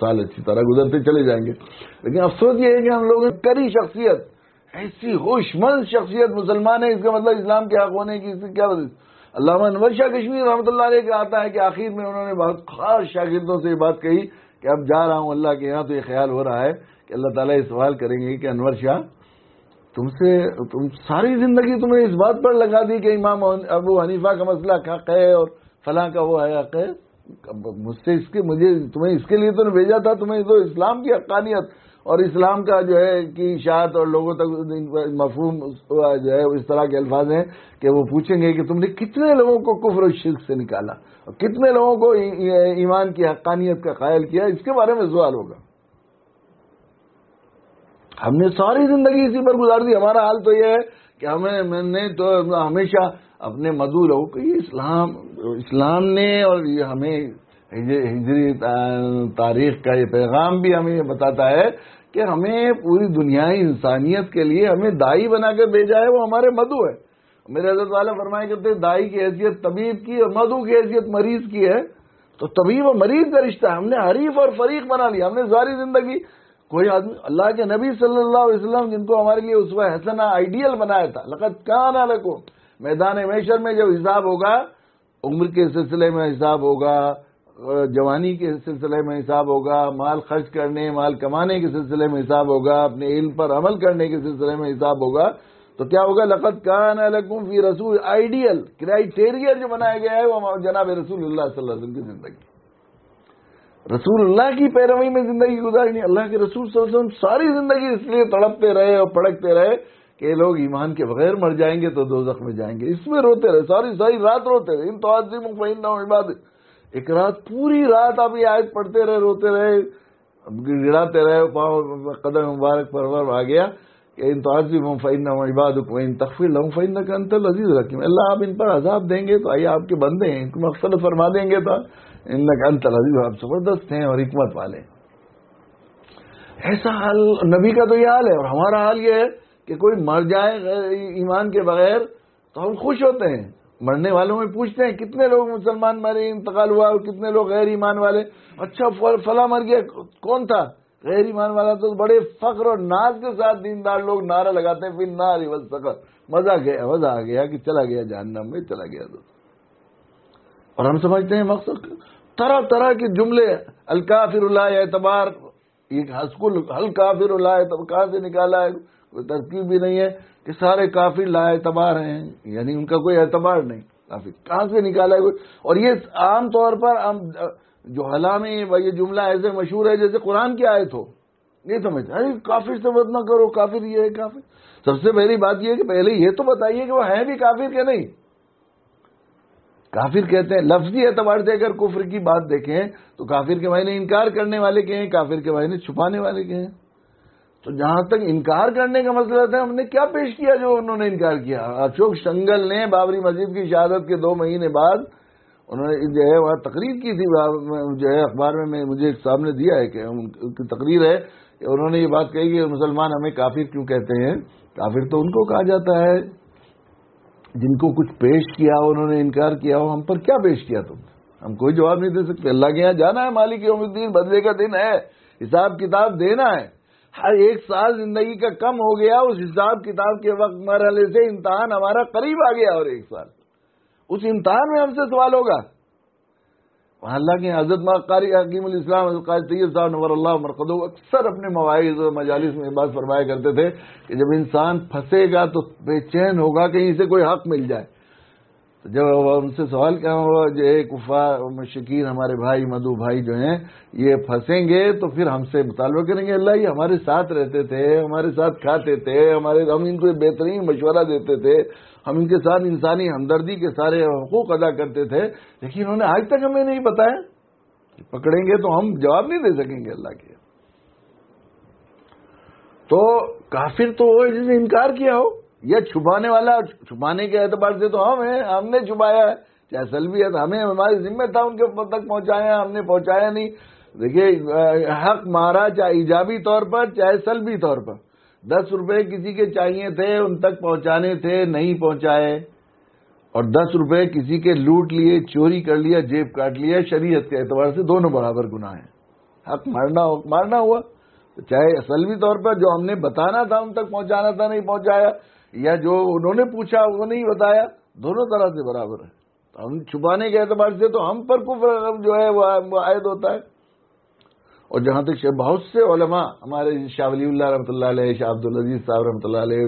साल अच्छी तरह गुजरते चले जाएँगे। लेकिन अफसोस ये है कि हम लोग करी शख्सियत, ऐसी होशमंद शख्सियत मुसलमान है, इसका मतलब इस्लाम के हक होने की इससे क्या अल्लाह अनवर शाह कश्मीर रहमत का आता है कि आखिर में उन्होंने बहुत खास शागिर्दों से ये बात कही कि अब जा रहा हूँ अल्लाह के यहाँ तो ये ख्याल हो रहा है कि अल्लाह ताला ये सवाल करेंगे कि अनवर शाह तुमसे, तुम सारी ज़िंदगी तुमने इस बात पर लगा दी कि इमाम अबू हनीफा का मसला हक है और फला का वो है हक है। मुझसे इसके, मुझे तुम्हें इसके लिए तो भेजा था, तुम्हें तो इस्लाम की हकानियत और इस्लाम का जो है कि इशात और लोगों तक मफहूम, जो है इस तरह के अल्फाज हैं कि वो पूछेंगे कि तुमने कितने लोगों को कुफर शिल्क से निकाला और कितने लोगों को ईमान की हकानियत का ख्याल किया, इसके बारे में सवाल होगा। हमने सारी ज़िंदगी इसी पर गुजार दी। हमारा हाल तो यह है कि हमें, मैंने तो हमेशा अपने मधु लोगों को इस्लाम इस्लाम ने और ये हमें हिजरी तारीख का ये पैगाम भी हमें ये बताता है कि हमें पूरी दुनियाई इंसानियत के लिए हमें दाई बनाकर भेजा है, वो हमारे मधु है। मेरे हज़रत वाले फरमाए करते दाई की हैसियत तबीब की और मधु की हैसियत मरीज़ की है। तो तबीब और मरीज़ का रिश्ता हमने हरीफ और फरीक बना लिया, हमने सारी ज़िंदगी कोई आदमी, अल्लाह के नबी सल्लल्लाहु अलैहि वसल्लम जिनको हमारे लिए उस हसना आइडियल बनाया था लकत कान को मैदान मैशर में जब हिसाब होगा, उम्र के सिलसिले में हिसाब होगा जवानी के सिलसिले में हिसाब होगा, माल खर्च करने, माल कमाने के सिलसिले में हिसाब होगा, अपने इल्म पर अमल करने के सिलसिले में हिसाब होगा तो क्या होगा? लकत कान अलकुम फ़ी रसूल, आइडियल, क्राइटेरिया जो बनाया गया है, वो जनाब रसूल सल्लल्लाहु अलैहि वसल्लम की ज़िंदगी। रसूलुल्लाह की पैरवी में ज़िंदगी गुजारी नहीं अल्लाह के रसूल वसल्लम सारी ज़िंदगी इसलिए तड़पते रहे और पड़कते रहे कि लोग ईमान के बगैर मर जाएँगे तो दो में जाएँगे। इसमें रोते रहे, सारी सारी रात रोते रहे। इन तो इबाद। एक रात, पूरी रात आप ये आयत पढ़ते रहे, रोते रहे गिड़ाते रहे कदम मुबारक परवर आ गया कि इन तो फ़ैन इबाद इन तकफीर लहूँ फ़ैन का अंतर लजीज रखी अल्लाह आप इन पर अजाब देंगे तो आइए आपके बंदे हैं, इनको मकसद फरमा देंगे तो। इन अंतर लजीज आप ज़बरदस्त हैं और हिकमत वाले। ऐसा हाल नबी का तो ये हाल है और हमारा हाल ये है कि कोई मर जाए ईमान के बगैर तो हम खुश होते हैं। मरने वालों में पूछते हैं, कितने लोग मुसलमान मरे, इंतकाल हुआ और कितने लोग गैर ईमान वाले? अच्छा फला मर गया, कौन था? गैर ईमान वाला तो बड़े फख्र और नाज के साथ दीनदार लोग नारा लगाते हैं, फिर नार सकर मज़ा गया, मज़ा आ गया कि चला गया जहन्नम में, चला गया तो और हम समझते हैं मकसद तरह तरह के जुमले अलका फिर एतबार एक हस्कुल हल्का फिर लाए तब कहाँ से निकाला है, कोई तरकीब भी नहीं है कि सारे काफिर लाए एतबार हैं, यानी उनका कोई एतबार नहीं। काफिर कहाँ से निकाला है कोई? और ये आम तौर पर हम जो हला में ये जुमला ऐसे मशहूर है, जैसे कुरान की आयत हो। नहीं समझते? अरे, काफिर से मत ना करो, काफिर ये है, काफिर। सबसे पहली बात यह है कि पहले ये तो बताइए कि वो है भी काफिर के नहीं। काफिर कहते हैं, लफ्जी एतबार से, अगर कुफर की बात देखें तो काफिर के मायने इनकार करने वाले के हैं, काफिर के मायने छुपाने वाले के हैं। तो जहाँ तक इनकार करने का मसला था, हमने क्या पेश किया जो उन्होंने इनकार किया? अशोक शंगल ने बाबरी मस्जिद की शहादत के दो महीने बाद उन्होंने जो है, वहाँ तकरीर की थी जो है, अखबार में मैं मुझे सामने दिया है कि उनकी तकरीर है। कि उन्होंने ये बात कही कि मुसलमान हमें काफिर क्यों कहते हैं? काफिर तो उनको कहा जाता है। जिनको कुछ पेश किया हो, उन्होंने इनकार किया हो, हम पर क्या पेश किया तुम हम कोई जवाब नहीं दे सकते। अल्लाह के यहाँ जाना है, मालिक योमुद्दीन, बदले का दिन है, हिसाब किताब देना है। हर एक साल ज़िंदगी का कम हो गया, उस हिसाब किताब के वक्त मरहले से इम्तहान हमारा करीब आ गया और एक साल। उस इम्तहान में हमसे सवाल होगा। अल्लाह के हज़रत कारी हकीम इस्लाम तैयब साहब नवर अल्लाह मरकदो अक्सर अपने मवाइज और मजालिस में बात फरमाया करते थे कि जब इंसान फंसेगा तो बेचैन होगा कहीं से कोई हक मिल जाए। तो जब उनसे सवाल क्या हुआ जो है कुफा मशकीन हमारे भाई मधु भाई जो हैं, ये फंसेंगे तो फिर हमसे मुतालबा करेंगे, अल्लाह ये हमारे साथ रहते थे, हमारे साथ खाते थे, हमारे, हम इनको बेहतरीन मशवरा देते थे। हम इनके साथ इंसानी हमदर्दी के सारे हकूक अदा करते थे, लेकिन उन्होंने आज तक हमें नहीं बताया पकड़ेंगे तो हम जवाब नहीं दे सकेंगे अल्लाह के। तो काफिर तो वो जिसने इनकार किया हो, या छुपाने वाला, छुपाने के एतबार से तो हम हैं, हमने छुपाया है। चाहे असल भी है तो हमें, हमारी जिम्मे था उनके तक पहुँचाया, हमने पहुँचाया नहीं। देखिए हक मारा, चाहे इजाबी तौर पर, चाहे सलबी तौर पर। दस रुपए किसी के चाहिए थे, उन तक पहुँचाने थे, नहीं पहुँचाए। और दस रुपए किसी के लूट लिए, चोरी कर लिया, जेब काट लिया, शरीयत के एतबार से दोनों बराबर गुनाह है। हक मारना हो मारना हुआ। तो चाहे असलवी तौर पर जो हमने बताना था, उन तक पहुंचाना था, नहीं पहुँचाया, या जो उन्होंने पूछा, वो नहीं बताया, दोनों तरह से बराबर है। तो हम छुपाने के एतबार से तो हम पर कुछ जो है वो आयद होता है। और जहाँ तक बहुत से ओलमा हमारे शाह वलील्ला रमत शाह अब्दुल अज़ीज़ साहब रमत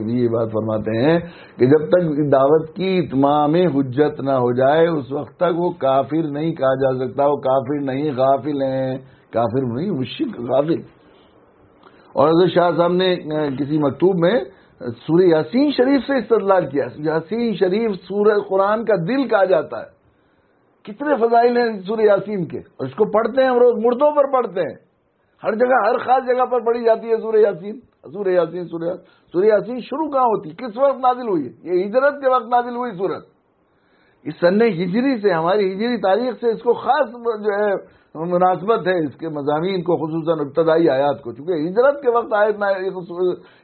भी ये बात फरमाते हैं कि जब तक दावत की इतमाम हजत ना हो जाए, उस वक्त तक वो काफिर नहीं कहा जा सकता, वो काफिर नहीं, गाफिल हैं। काफिर नहीं मुशिक गाफिल। और हज़रत शाह साहब ने किसी मकतूब में सूर्य यासीन शरीफ से इस्तलाल किया, यासीन शरीफ सूर्य कुरान का दिल कहा जाता है। कितने फजाइल हैं सूर्य यासीन के? और इसको पढ़ते हैं हम रोज, मुर्दों पर पढ़ते हैं। हर जगह, हर खास जगह पर पढ़ी जाती है सूर्य यासीन। सूर्य यासीन सूर्य सूर्य यासीन शुरू कहाँ होती किस वक्त नाजिल हुई ये हिजरत के वक्त नाजिल हुई सूरत। इस सन्ने हिजरी से, हमारी हिजरी तारीख से इसको खास जो है, मुनासबत है, इसके मजामी को खसूस इब्तदाई आयात को। चूँकि हिजरत के वक्त आयत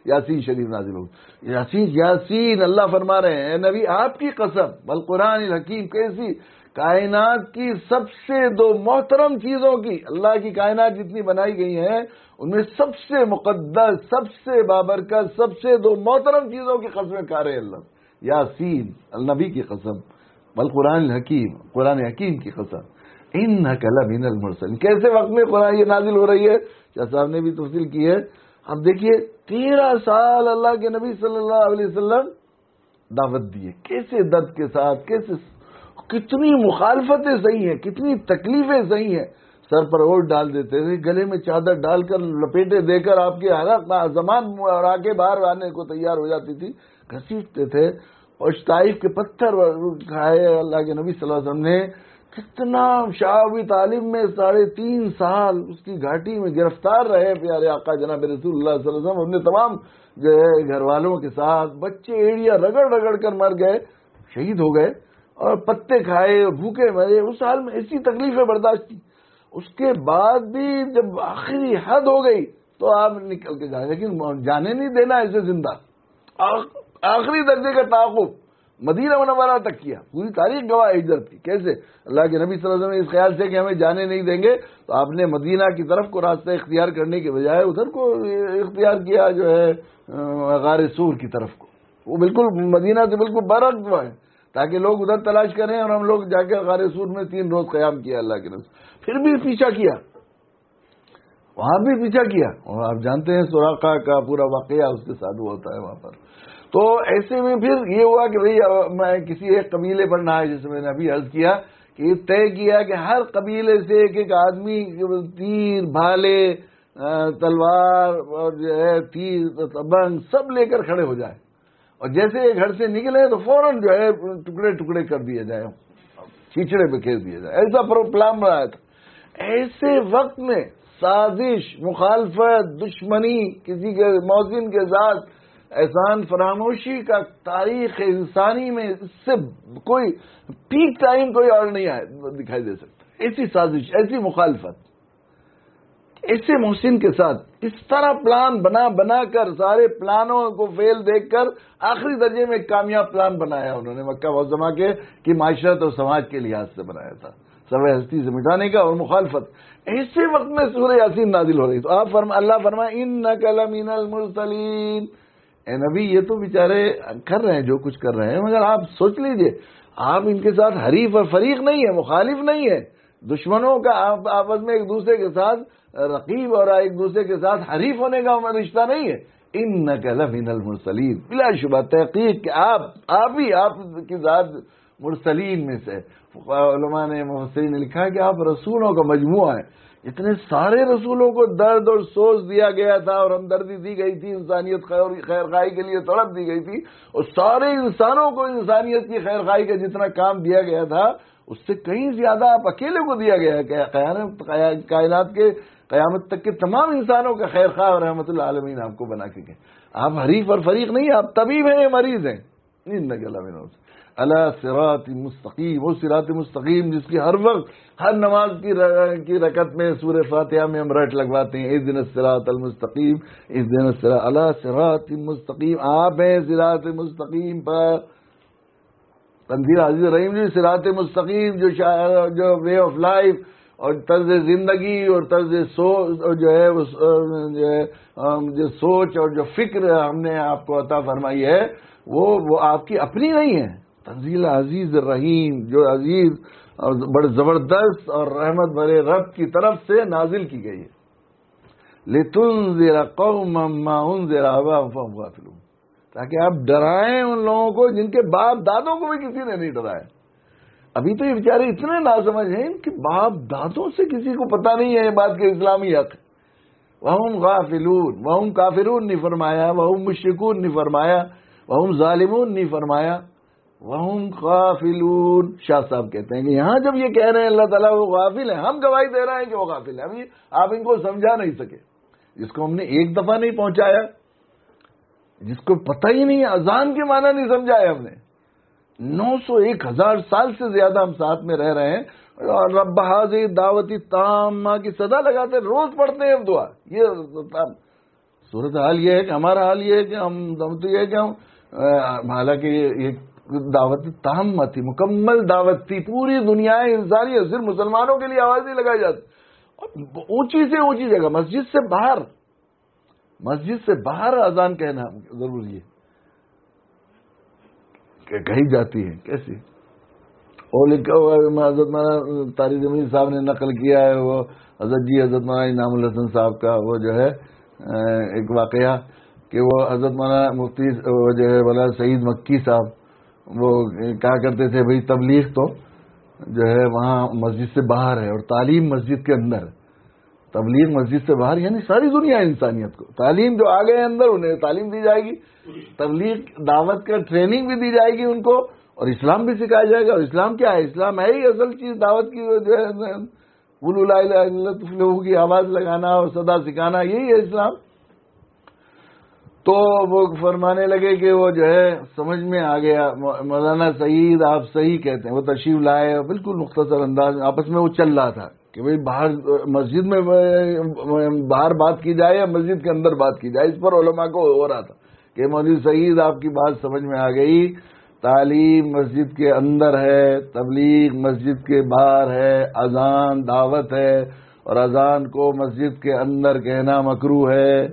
यासीन शरीफ नाजिल हो यासीन यासीन, अल्लाह फरमा रहे हैं नबी, आपकी कसम, बल कुरान हकीम कैसी कायनात की सबसे दो मोहतरम चीज़ों की, अल्लाह की कायनात जितनी बनाई गई है, उनमें सबसे मुकद्दस, सबसे बाबरकत, सबसे दो मोहतरम चीज़ों की कसम खा रहे अल्लाह। यासीन नबी की कसम बल कुरान हकीम कुरान हकीम की कसम। इन मुरसल कैसे वक्त में कुरान ये नाजिल हो रही है? क्या साहब ने भी तफसील की है? अब देखिए, तेरह साल अल्लाह के नबी सल्लल्लाहु अलैहि वसल्लम दावत दिए। कैसे दर्द के साथ, कैसे कितनी मुखालफतें सही हैं, कितनी तकलीफें सही हैं। सर पर ओढ़ डाल देते थे, गले में चादर डालकर लपेटे देकर आपके हर जमान और आके बाहर आने को तैयार हो जाती थी। घसीटते थे और ताइफ के पत्थर खाए अल्लाह के नबी वसल्लम ने, कितना शाही तालीम में साढ़े तीन साल उसकी घाटी में गिरफ़्तार रहे प्यारे आका जनाब रसूल अपने तमाम जो है घर वालों के साथ बच्चे, एड़िया रगड़ रगड़ कर मर गए, शहीद हो गए। और पत्ते खाए और भूखे मरे, उस हाल में ऐसी तकलीफें बर्दाश्त की। उसके बाद भी जब आखिरी हद हो गई तो आप निकल के जाए। लेकिन जाने नहीं देना ऐसे ज़िंदा। आखिरी दर्जे का ताकुब मदीना मनवरा तक किया। पूरी तारीख गवाह हिजरत की। कैसे? अल्लाह के नबी वसल्लम इस ख्याल से कि हमें जाने नहीं देंगे तो आपने मदीना की तरफ़ को रास्ता इख्तियार करने के बजाय उधर को इख्तियार किया जो है गार सूर की तरफ़ को। वो बिल्कुल मदीना से बिल्कुल बरक है ताकि लोग उधर तलाश करें और हम लोग जाकर गार सूर में तीन रोज क्याम किया अल्लाह के नबी फिर भी पीछा किया। वहाँ भी पीछा किया। और आप जानते हैं सुराखा का पूरा वाकया उसके साथ होता है वहाँ पर। तो ऐसे में फिर ये हुआ कि भाई मैं किसी एक कबीले पर ना है, जैसे मैंने अभी अर्ज़ किया कि तय किया कि हर कबीले से एक एक आदमी तीर भाले तलवार और जो है तीर तबंग सब लेकर खड़े हो जाए। और जैसे ये घर से निकले तो फ़ौरन जो है, टुकड़े टुकड़े कर दिए जाए, खींचड़े खेल दिए जाए। ऐसा प्लान बनाया था। ऐसे वक्त में साजिश, मुखालफत, दुश्मनी किसी के मौजिन के साथ, एहसान फरामोशी का तारीख इंसानी में इससे कोई, पीक टाइम कोई और नहीं आए दिखाई दे सकता। ऐसी साजिश, ऐसी मुखालफत। ऐसे मोहसिन के साथ इस तरह प्लान बना बना कर सारे प्लानों को फेल देखकर आखिरी दर्जे में कामयाब प्लान बनाया उन्होंने मक्का मौजमा के, कि माशरत और समाज के लिहाज से बनाया था। सवे हस्ती से मिटाने का और मुखालफत। ऐसे वक्त में सूर्य यासीन नाजिल हो रही। तो आप फरमा, अल्लाह फरमा इन नकलमीन मुरसलीन। ए नबी, ये तो बेचारे कर रहे हैं, जो कुछ कर रहे हैं। मगर आप सोच लीजिए, आप इनके साथ हरीफ और फरीक नहीं है, मुखालिफ नहीं है। दुश्मनों का आप, आपस में एक दूसरे के साथ रकीब और एक दूसरे के साथ हरीफ होने का रिश्ता नहीं है। इन नकलफ इनल मुरसलीन बिलाशुबा तहकीक आप आप ही आपकी जात मुरसलीन में से। ने मुफसरी ने लिखा है कि आप रसूलों का मजमुआ है। इतने सारे रसूलों को दर्द और सोच दिया गया था और हमदर्दी दी गई थी, इंसानियत खैर खाई के लिए तड़प दी गई थी। और सारे इंसानों को इंसानियत की खैर खाई का जितना काम दिया गया था उससे कहीं ज़्यादा आप अकेले को दिया गया है कायनात के कयामत तक के तमाम इंसानों का खैर खा और रहमत आलमीन आपको बना के गए आप हरीफ और फरीक नहीं, आप तबीब हैं, मरीज़ हैं। अला सिरात मुस्तकीम, वो सिरात मुस्तकीम जिसकी हर वक्त, हर नमाज़ की की रकत में सूर्य फातिहा में हम रट लगवाते हैं इस दिन सिरात मुस्तकीम इस दिन अला सिरात मुस्तकीम, आप हैं सिरात मुस्तकीम पर। तंजीर अज़ीज़ रहीम जी, सिरात मुस्तकीम, जो जो वे ऑफ़ लाइफ और तर्ज ज़िंदगी, और तर्ज सोच जो है उस जो है जो सोच और जो फ़िक्र हमने आपको अता फरमाई है, वो वो आपकी अपनी नहीं है। तंजील अज़ीज़ रहीम, जो अज़ीज़ और बड़े ज़बरदस्त और रहमत भरे रब की तरफ़ से नाजिल की गई है। लेतुन जेरा कौम गाफिलू ताकि आप डराएँ उन लोगों को जिनके बाप दादों को भी किसी ने नहीं डराया। अभी तो ये बेचारे इतने नासमझ हैं कि बाप दादों से किसी को पता नहीं है ये बात के इस्लामी हक। वह गाफिलून वह काफिरून नहीं फरमाया वह मुशिकून नहीं फरमाया वह जालिमून नहीं फरमाया, वहम गाफिलून। शाह साहब कहते हैं कि यहाँ जब ये कह रहे हैं, अल्लाह ताला वो गाफिल है, हम गवाही दे रहे हैं कि वो गाफिल है। अभी आप इनको समझा नहीं सके। जिसको हमने एक दफ़ा नहीं पहुँचाया जिसको पता ही नहीं, अजान के माना नहीं समझाया हमने। नौ सौ एक हज़ार साल से ज़्यादा हम साथ में रह रहे हैं। और रब हाजिर दावती तामा की सदा लगाते रोज पढ़ते हैं हम दुआ। ये, सूरत हाल ये है कि हमारा हाल ये है कि हम दम तो ये है कि हम हालाँकि ये दावत ताम थी, मुकम्मल दावत थी। पूरी दुनिया इंसानी सिर्फ़ मुसलमानों के लिए आवाज़ नहीं लगाई जाती। ऊँची से ऊँची जगह, मस्जिद से बाहर मस्जिद से बाहर अजान कहना ज़रूरी है कही जाती है, कैसी? और लिखा हुआ है हज़रत माना तारी ज़मीन साहब ने नकल किया है, वो हज़रत जी, हज़रत माना इनामुल हसन साहब का वो जो है एक वाकया कि वो हज़रत माना मुफ्ती, वो जो है बोला सईद मक्की साहब, वो कहा करते थे, भाई तबलीग तो जो है, वहाँ मस्जिद से बाहर है और तालीम मस्जिद के अंदर है तबलीग मस्जिद से बाहर, यानी सारी दुनिया इंसानियत को। तालीम जो आ गए अंदर, उन्हें तालीम दी जाएगी। तबलीग दावत का ट्रेनिंग भी दी जाएगी उनको, और इस्लाम भी सिखाया जाएगा। और इस्लाम क्या है? इस्लाम है ही असल चीज़, दावत की जो है उलू की आवाज़ लगाना और सदा सिखाना, यही है इस्लाम। तो वो फरमाने लगे कि वो जो है, समझ में आ गया। मौलाना सईद, आप सही कहते हैं। वो तशीफ लाए, बिल्कुल मुख्तसर अंदाज। आपस में वो चल रहा था। कि भाई बाहर, मस्जिद में बाहर बात की जाए या मस्जिद के अंदर बात की जाए, इस पर ओलमा को हो रहा था कि मौलवी सईद आपकी बात समझ में आ गई, तालीम मस्जिद के अंदर है, तबलीग मस्जिद के बाहर है, अजान दावत है, और अजान को मस्जिद के अंदर कहना मकरू है।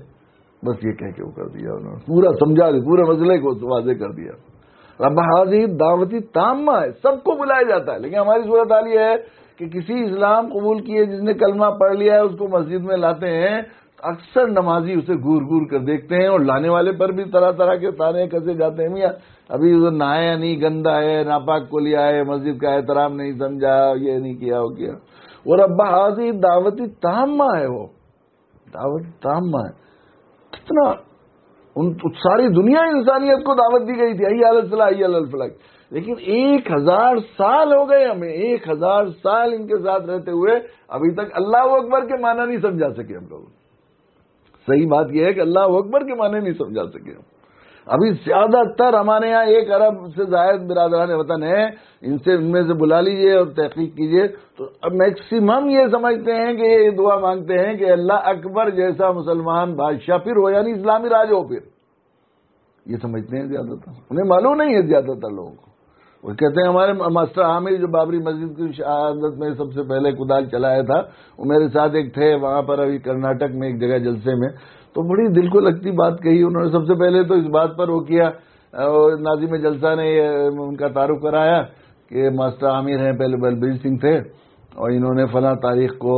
बस ये कह के वो कर दिया उन्होंने। पूरा समझा दिया पूरे मसले को वाजे कर दिया। रब हाजिर दावती तामा है, सबको बुलाया जाता है, लेकिन हमारी सूरत ये है कि किसी इस्लाम कबूल किए जिसने कलमा पढ़ लिया है, उसको मस्जिद में लाते हैं अक्सर नमाजी उसे घूर घूर कर देखते हैं और लाने वाले पर भी तरह तरह के तारे कैसे जाते हैं। मियाँ, अभी उधर नहाया नहीं गंदा है नापाक को लिया है, मस्जिद का एहतराम नहीं समझा, ये नहीं किया वो किया। और अब्बा हाजी दावती तामा है वो। दावत तामा है। कितना उन, सारी दुनिया इंसानियत को दावत दी गई थी। आई अलफला आई अलफला लेकिन एक हज़ार साल हो गए हमें, एक हज़ार साल इनके साथ रहते हुए अभी तक अल्लाह अकबर के माना नहीं समझा सके हम लोग। सही बात यह है कि अल्लाह अकबर के माने नहीं समझा सके हम। अभी ज़्यादातर हमारे यहाँ एक अरब से जायद बिरादरान वतन है, इनसे इनमें से बुला लीजिए और तहकीक कीजिए। तो अब मैक्सिमम ये समझते हैं कि ये दुआ मांगते हैं कि अल्लाह अकबर जैसा मुसलमान बादशाह फिर हो, यानी इस्लामी राज हो फिर। ये समझते हैं ज़्यादातर। उन्हें मालूम नहीं है ज़्यादातर लोगों को। वो कहते हैं, हमारे मास्टर आमिर जो बाबरी मस्जिद की शहादत में सबसे पहले कुदाल चलाया था, वो मेरे साथ एक थे, वहाँ पर अभी कर्नाटक में एक जगह जलसे में। तो बड़ी दिल को लगती बात कही उन्होंने। सबसे पहले तो इस बात पर वो किया नाजिम जलसा ने उनका तारुफ कराया कि मास्टर आमिर हैं, पहले बलबीर सिंह थे, और इन्होंने फला तारीख को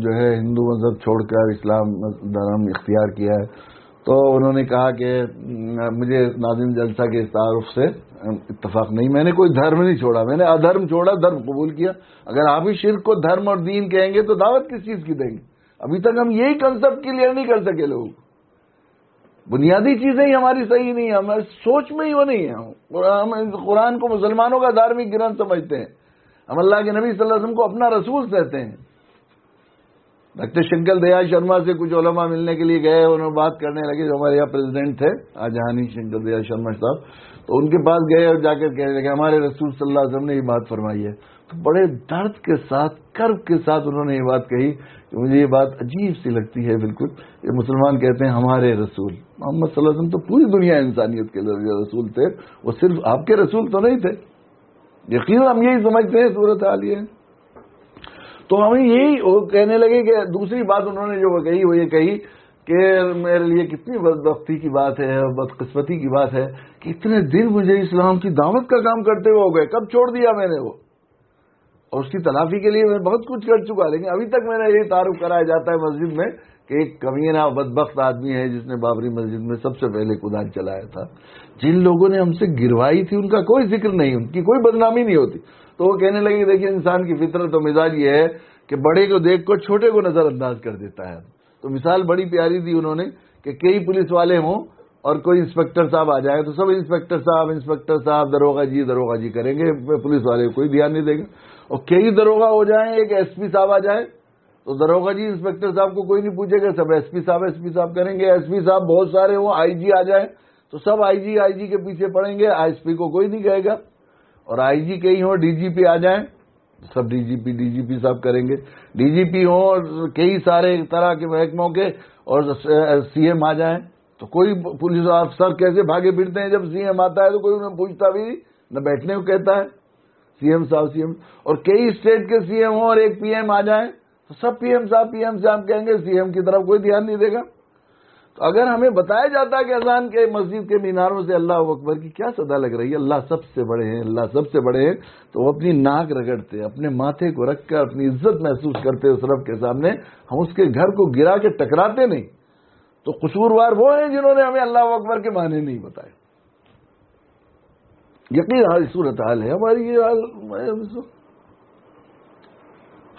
जो है हिंदू मज़हब छोड़कर इस्लाम धर्म इख्तियार किया है। तो उन्होंने कहा कि मुझे नाजिम जलसा के इस तारुफ से इतफाक नहीं। मैंने कोई धर्म नहीं छोड़ा। मैंने अधर्म छोड़ा, धर्म कबूल किया। अगर आप ही शिरक को धर्म और दीन कहेंगे तो दावत किस चीज़ की देंगे? अभी तक हम यही कंसेप्ट क्लियर नहीं कर सके लोग। बुनियादी चीज़ें ही हमारी सही नहीं है। हमारी सोच में ही वो नहीं है। हम कुरान को मुसलमानों का धार्मिक ग्रंथ समझते हैं। हम अल्लाह के नबी वसल्लम को अपना रसूल कहते हैं। डॉक्टर शंकर दयाल शर्मा से कुछ ओलमा मिलने के लिए गए, उन्होंने बात करने लगे जो हमारे यहाँ प्रेसिडेंट थे आजहानी शंकर दयाल शर्मा साहब। तो उनके पास गए और जाकर कहने लगे हमारे रसूल सल्लल्लाहु अलैहि वसल्लम ने ये बात फरमाई है। तो बड़े दर्द के साथ, कर्व के साथ उन्होंने ये बात कही कि मुझे ये बात अजीब सी लगती है बिल्कुल। ये मुसलमान कहते हैं, हमारे रसूल। मोहम्मद वसल्लम तो पूरी दुनिया इंसानियत के रसूल थे, वो सिर्फ़ आपके रसूल तो नहीं थे। यकीन हम यही समझते हैं, सूरत हाल ये तो हमें यही कहने लगे कि दूसरी बात उन्होंने जो कही, वो ये कही कि मेरे लिए कितनी बदबख्ती की बात है, बदकिस्मती की बात है कि इतने दिन मुझे इस्लाम की दावत का काम करते हुए हो गए, कब छोड़ दिया मैंने वो? और उसकी तलाफी के लिए मैं बहुत कुछ कर चुका, लेकिन अभी तक मेरा यही तारुफ कराया जाता है मस्जिद में कि एक कमीना, बदबख्त आदमी है जिसने बाबरी मस्जिद में सबसे पहले कुदान चलाया था। जिन लोगों ने हमसे गिरवाई थी, उनका कोई ज़िक्र नहीं, उनकी कोई बदनामी नहीं होती। तो वो कहने लगे, देखिए, इंसान की फितरत तो मिजाज ये है कि बड़े को देख कर छोटे को नजरअंदाज कर देता है। तो मिसाल बड़ी प्यारी दी उन्होंने कि कई पुलिस वाले हों और कोई इंस्पेक्टर साहब आ जाए तो सब इंस्पेक्टर साहब इंस्पेक्टर साहब, दरोगा जी दरोगा जी करेंगे, पुलिस वाले कोई ध्यान नहीं देगा। और कई दरोगा हो जाए, एक एसपी साहब आ जाए तो दरोगा जी, इंस्पेक्टर साहब को कोई नहीं पूछेगा, सब एसपी साहब एसपी साहब करेंगे, एसपी साहब बहुत सारे हो, आईजी आ जाए तो सब आईजी आईजी के पीछे पड़ेंगे, आईएसपी को कोई नहीं कहेगा। और आईजी कहीं हो डीजीपी आ जाए, सब डीजीपी डीजीपी साहब करेंगे। डीजीपी हो और कई सारे तरह के महकमों के और सीएम आ जाए। तो कोई पुलिस अफसर कैसे भागे फिरते हैं? जब सीएम आता है तो कोई उन्हें पूछता भी न बैठने को कहता है। सीएम साहब सीएम और कई स्टेट के सीएम हो और एक पीएम आ जाए तो सब पीएम साहब पीएम साहब कहेंगे सीएम की तरफ़ कोई ध्यान नहीं देगा। तो अगर हमें बताया जाता कि अजान के मस्जिद के मीनारों से अल्लाह अकबर की क्या सदा लग रही है? अल्लाह सबसे बड़े हैं, अल्लाह सबसे बड़े हैं। तो वो अपनी नाक रगड़ते, अपने माथे को रखकर, अपनी इज़्ज़त महसूस करते उस रब के सामने। हम उसके घर को गिरा के टकराते नहीं। तो कसूरवार वो हैं जिन्होंने हमें अल्लाह अकबर के माने नहीं बताए। यकीन हाल सूरत हाल है। हमारी ये हाल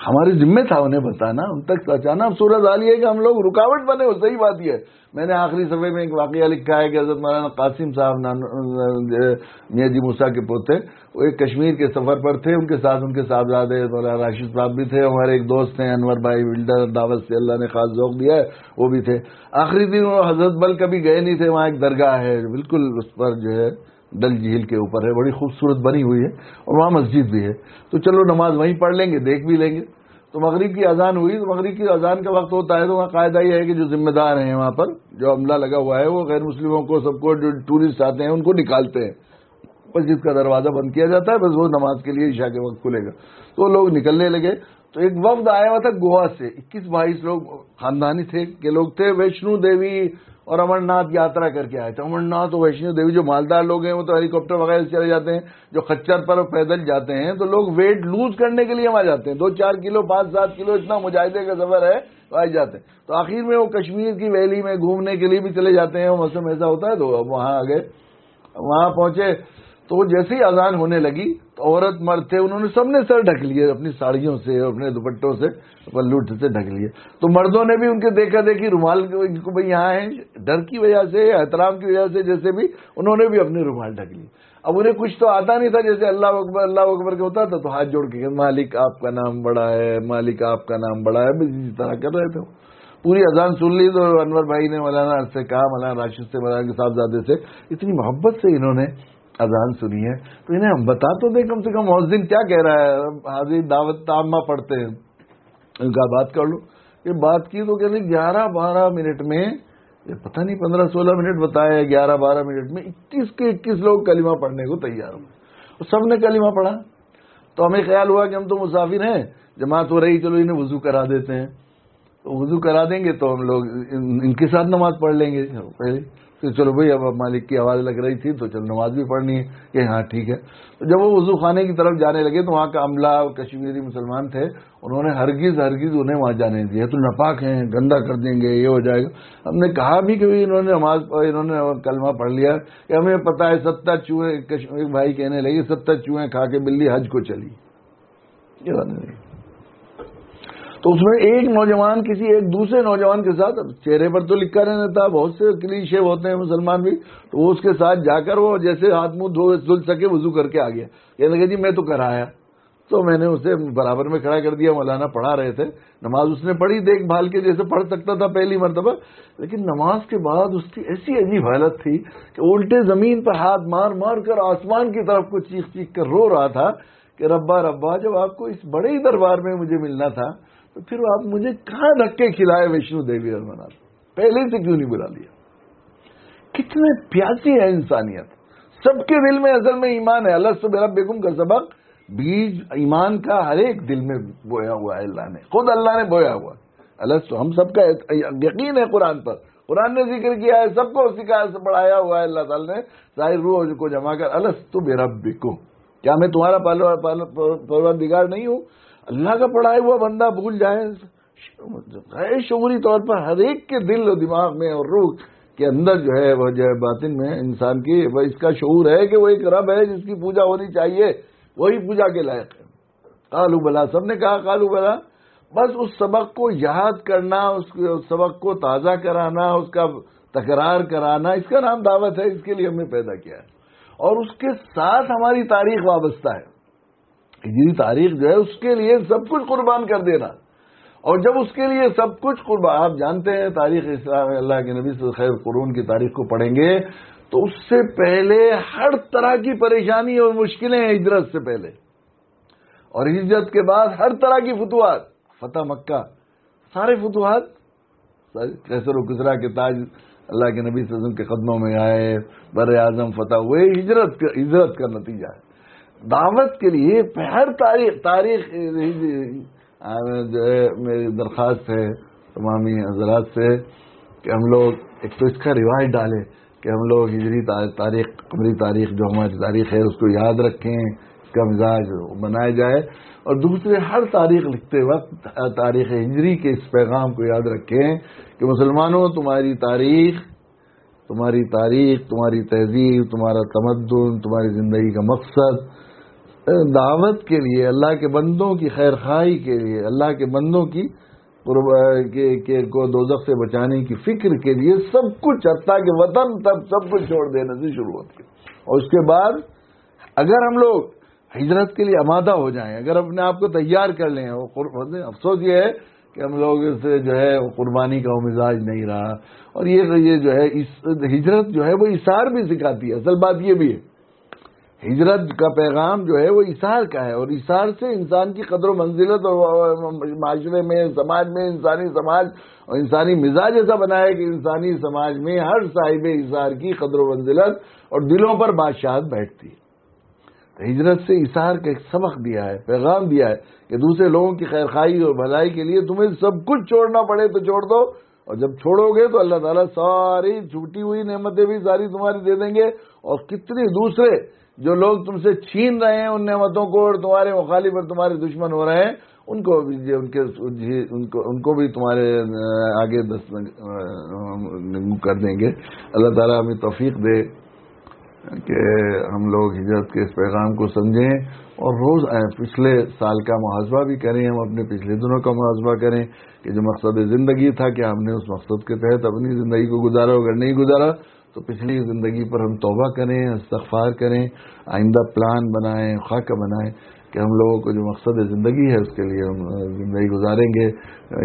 हमारे जिम्मे था उन्हें बताना, उन तक पहुंचाना अब सूरत हाल है कि हम लोग रुकावट बने हो सही बात यह है। मैंने आखिरी सफे में एक वाकया लिखा है कि हज़रत मौलाना कासिम साहब मियाँ जी मूसा के पोते वो एक कश्मीर के सफ़र पर थे, उनके साथ उनके साहबजादे मौलाना राशिद साहब भी थे हमारे एक दोस्त हैं, अनवर भाई बिल्डर, दावत से अल्लाह ने खास जोक दिया है, वो भी थे। आखिरी दिन वो हज़रत बल कभी गए नहीं थे, वहाँ एक दरगाह है, बिल्कुल उस पर जो है डल झील के ऊपर है, बड़ी खूबसूरत बनी हुई है और वहाँ मस्जिद भी है। तो चलो नमाज़ वहीं पढ़ लेंगे, देख भी लेंगे। तो मगरिब की अजान हुई तो मगरिब की अजान का वक्त होता है तो वहाँ कायदा यह है कि जो जिम्मेदार हैं वहाँ पर, जो अमला लगा हुआ है, वो गैर मुस्लिमों को सबको, जो टूरिस्ट आते हैं, उनको निकालते हैं। मस्जिद का दरवाज़ा बंद किया जाता है, बस वो नमाज़ के लिए ईशा के वक्त खुलेगा। तो लोग निकलने लगे। तो एक वफ्द आया हुआ था गोवा से 21 बाईस लोग खानदानी थे, के लोग थे, वैष्णो देवी और अमरनाथ यात्रा करके आए थे। अमरनाथ और वैष्णो देवी जो मालदार लोग हैं, वो तो हेलीकॉप्टर वगैरह चले जाते हैं, जो खच्चर पर पैदल जाते हैं तो लोग वेट लूज करने के लिए वहाँ जाते हैं। दो चार किलो पाँच सात किलो इतना मुजाहिदे का सफ़र है तो आ जाते हैं। तो आखिर में वो कश्मीर की वैली में घूमने के लिए भी चले जाते हैं मौसम ऐसा होता है तो वहाँ आ गए। वहाँ पहुँचे तो जैसे ही अजान होने लगी तो औरत मर्द थे, उन्होंने सबने सर ढक लिए अपनी साड़ियों से, अपने दुपट्टों से पल्लूट से ढक लिए। तो मर्दों ने भी उनके देखा, देखी, रुमाल भाई यहाँ है, डर की वजह से, एहतराम की वजह से, जैसे भी, उन्होंने भी अपने रुमाल ढक लिए अब उन्हें कुछ तो आता नहीं था, जैसे अल्लाह अकबर अल्लाह अकबर के होता था तो हाथ जोड़ के मालिक आपका नाम बड़ा है, मालिक आपका नाम बड़ा है। बस इसी तरह कर रहे थे पूरी अजान सुन ली तो अनवर भाई ने मौलाना से कहा, मौलाना राशिद से, मौलाना के साहबजादे से, इतनी मोहब्बत से इन्होंने अजान सुनी है तो इन्हें हम बता तो दें कम से कम दिन क्या कह रहा है? हाजिर दावत तामा पढ़ते हैं। इनका बात कर लो। ये बात की तो कहते ग्यारह बारह मिनट में, ये पता नहीं पंद्रह सोलह मिनट बताए ग्यारह बारह मिनट में, इक्कीस के इक्कीस लोग कलिमा पढ़ने को तैयार हुए और सबने कलीमा पढ़ा। तो हमें ख्याल हुआ कि हम तो मुसाफिर हैं। जमात हो रही, चलो इन्हें वज़ू करा देते हैं। तो वज़ू करा देंगे तो हम लोग इनके साथ नमाज़ पढ़ लेंगे। पहले तो चलो भाई, अब मालिक की आवाज़ लग रही थी तो चलो नमाज़ भी पढ़नी है। कि हाँ ठीक है। तो जब वो वज़ू खाने की तरफ़ जाने लगे तो वहाँ का अमला कश्मीरी मुसलमान थे। उन्होंने हरगिज हरगिज उन्हें वहाँ जाने दिया। तो नपाक हैं, गंदा कर देंगे, ये हो जाएगा। हमने कहा भी कि इन्होंने नमाज़ इन्होंने कलमा पढ़ लिया। कि हमें पता है, सत्ता चूहे एक भाई कहने लगे, सत्ता चूहे खा के बिल्ली हज को चली। ये बात नहीं। तो उसमें एक नौजवान किसी एक दूसरे नौजवान के साथ चेहरे पर तो लिखा रहने था, बहुत से क्लीशे होते हैं मुसलमान भी तो वो उसके साथ जाकर वो जैसे हाथ मुँह धो धुल सके वज़ू करके आ गया। कहने लगे, जी, मैं तो कराया तो मैंने उसे बराबर में खड़ा कर दिया, मौलाना पढ़ा रहे थे। नमाज़ उसने पढ़ी, देखभाल के जैसे पढ़ सकता था पहली मरतबा, लेकिन नमाज़ के बाद उसकी ऐसी अजीब हालत थी कि उल्टे ज़मीन पर हाथ मार मार कर आसमान की तरफ़ को चीख चीख कर रो रहा था कि, रब्बा रब्बा, जब आपको इस बड़े ही दरबार में मुझे मिलना था तो फिर आप मुझे कहाँ धक्के खिलाए वैष्णो देवी रमनाथ पहले से क्यों नहीं बुला लिया? कितने प्यासी है इंसानियत। सबके दिल में असल में ईमान है। अल्लाह सुबह बेगुम का सबक, बीज, ईमान का हर एक दिल में बोया हुआ है अल्लाह ने। खुद अल्लाह ने बोया हुआ अल्लाह हम सबका यकीन है कुरान पर। कुरान ने ज़िक्र किया है, सबको सिखाया से पढ़ाया हुआ है अल्लाह ताला ने। साहिर रूह को जमा कर अलस तो बेरबिको क्या मैं तुम्हारा परवर दिगार नहीं हूँ? अल्लाह का पढ़ाया हुआ बंदा भूल जाए। है शूरी तौर पर हर एक के दिल और दिमाग में और रूह के अंदर जो है वह जो है बातिन में इंसान की वह इसका शूर है कि वो एक रब है जिसकी पूजा होनी चाहिए, वही पूजा के लायक है। कालू बला, सबने कहा कालू बला। बस उस सबक को याद करना उस सबक को ताज़ा कराना, उसका तकरार कराना, इसका नाम दावत है, इसके लिए हमने पैदा किया है। और उसके साथ हमारी तारीख वाबस्ता है। हिजरी तारीख जो है, उसके लिए सब कुछ कुर्बान कर देना। और जब उसके लिए सब कुछ कुर्बान, आप जानते हैं, तारीख इस्लाम अल्लाह के नबी खैर कुरून की तारीख को पढ़ेंगे तो उससे पहले हर तरह की परेशानी और मुश्किलें हैं हिजरत से पहले। और हिजरत के बाद हर तरह की फतुआत फतेह मक्का, सारे फतुआत कैसर किसरा के ताज अल्लाह के नबी सजम के कदमों में आए बर आज़म फतेह हुए, हिजरत हिजरत का नतीजा है। दावत के लिए हर तारीख तारीख जो। है, मेरी दरख्वास्त है, तमामी हजरात से, कि हम लोग, एक तो इसका रिवाज डालें, कि हम लोग हिजरी तारीख, कमरी तारीख जो हमारी तारीख है, उसको याद रखें, इसका मिजाज बनाया जाए। और दूसरे, हर तारीख लिखते वक्त तारीख हिजरी के इस पैगाम को याद रखें, कि मुसलमानों, तुम्हारी तारीख तुम्हारी तारीख, तुम्हारी तहजीब, तुम्हारा तमद्दन, तुम्हारी ज़िंदगी का मकसद दावत के लिए अल्लाह के बंदों की खैर खाई के लिए अल्लाह के बंदों की के, के को दोजख से बचाने की फ़िक्र के लिए सब कुछ हत्या के वतन तब सब कुछ छोड़ देने से शुरू होती है। और उसके बाद अगर हम लोग हिजरत के लिए आमादा हो जाएँ अगर अपने आप को तैयार कर लें अफसोस ये है कि हम लोग से जो है कुर्बानी का मिजाज नहीं रहा। और ये ये जो है इस हिजरत जो है वो इशार भी सिखाती है। असल बात ये भी है हिजरत का पैगाम जो है वो इशार का है और इशार से इंसान की कदर मंजिलत और माशरे में, समाज में, इंसानी समाज और इंसानी मिजाज ऐसा बनाया कि इंसानी समाज में हर साहिब इशार की कदर मंजिलत और दिलों पर बादशाहत बैठती है। तो हिजरत से इशार का एक सबक दिया है, पैगाम दिया है कि दूसरे लोगों की खैर खाई और भलाई के लिए तुम्हें सब कुछ छोड़ना पड़े तो छोड़ दो और जब छोड़ोगे तो अल्लाह ताला सारी छूटी हुई नेमतें भी सारी तुम्हारी दे देंगे और कितने दूसरे जो लोग तुमसे छीन रहे हैं उन नेमतों को और तुम्हारे मुखालिफ और तुम्हारे दुश्मन हो रहे हैं, उनको भी उनके उनको उनको भी तुम्हारे आगे दस कर देंगे। अल्लाह ताला हमें तौफीक दे कि हम लोग हिजरत के इस पैगाम को समझें और रोज पिछले साल का मुहाजबा भी करें, हम अपने पिछले दिनों का मुहाजबा करें कि जो मकसद ज़िंदगी था कि हमने उस मकसद के तहत अपनी ज़िंदगी को गुजारा अगर नहीं गुजारा। तो पिछली ज़िंदगी पर हम तोबा करें इस्तफार करें, आइंदा प्लान बनाएँ खाका बनाएँ कि हम लोगों को जो मकसद ज़िंदगी है उसके लिए हम ज़िंदगी गुजारेंगे।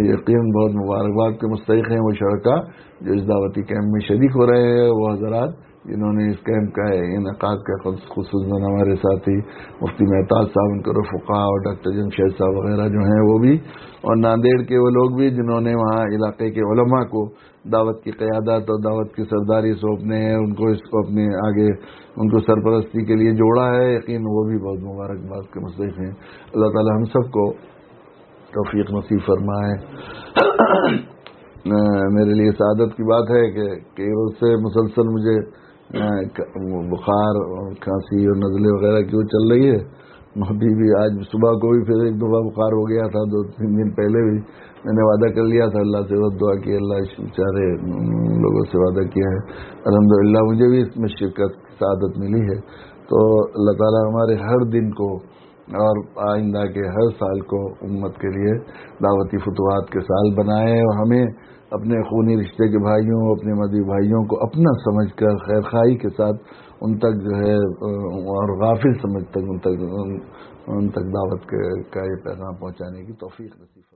यकीन बहुत मुबारकबाद के मुस्तक हैं वो शरका जो इस दावती कैम्प में शरीक हो रहे हैं, वो हजरात जिन्होंने इस कैंप का इनका का खसूस हमारे साथी, मुफ्ती मेहताज साहब, उनके रफुका और डॉक्टर जमशेद साहब वगैरह जो हैं, वो भी, और नांदेड़ के वो लोग भी, जिन्होंने वहाँ इलाके के उलमा को दावत की क़्यादत और दावत की सरदारी सौंपने हैं, उनको इसको अपने आगे, उनको सरपरस्ती के लिए जोड़ा है, यकीन वो भी बहुत मुबारकबाद के मुस्तक हैं। अल्लाह ताला हम सबको तोफ़ी नसीब फरमाए। मेरे लिए सादत की बात है कि कई रोज से मुसलसल मुझे बुखार खांसी और नज़ले वगैरह क्यों चल रही है। अभी भी आज सुबह को भी फिर एक दफ़ा बुखार हो गया था, दो तीन दिन पहले भी। मैंने वादा कर लिया था, अल्लाह से दुआ की, अल्लाह बेचारे लोगों से वादा किया है। अलहमदिल्ला मुझे भी इसमें शिरकत सादत मिली है। तो अल्लाह ताला हमारे हर दिन को और आइंदा के हर साल को उम्मत के लिए दावती फतवात के साल बनाए और हमें अपने खूनी रिश्ते के भाइयों अपने मदी भाइयों को अपना समझ कर खैर खाई के साथ उन तक जो है और गाफिल समझ तक उन तक उन तक दावत के, का ये पैगाम पहुँचाने की तोफीक नसीब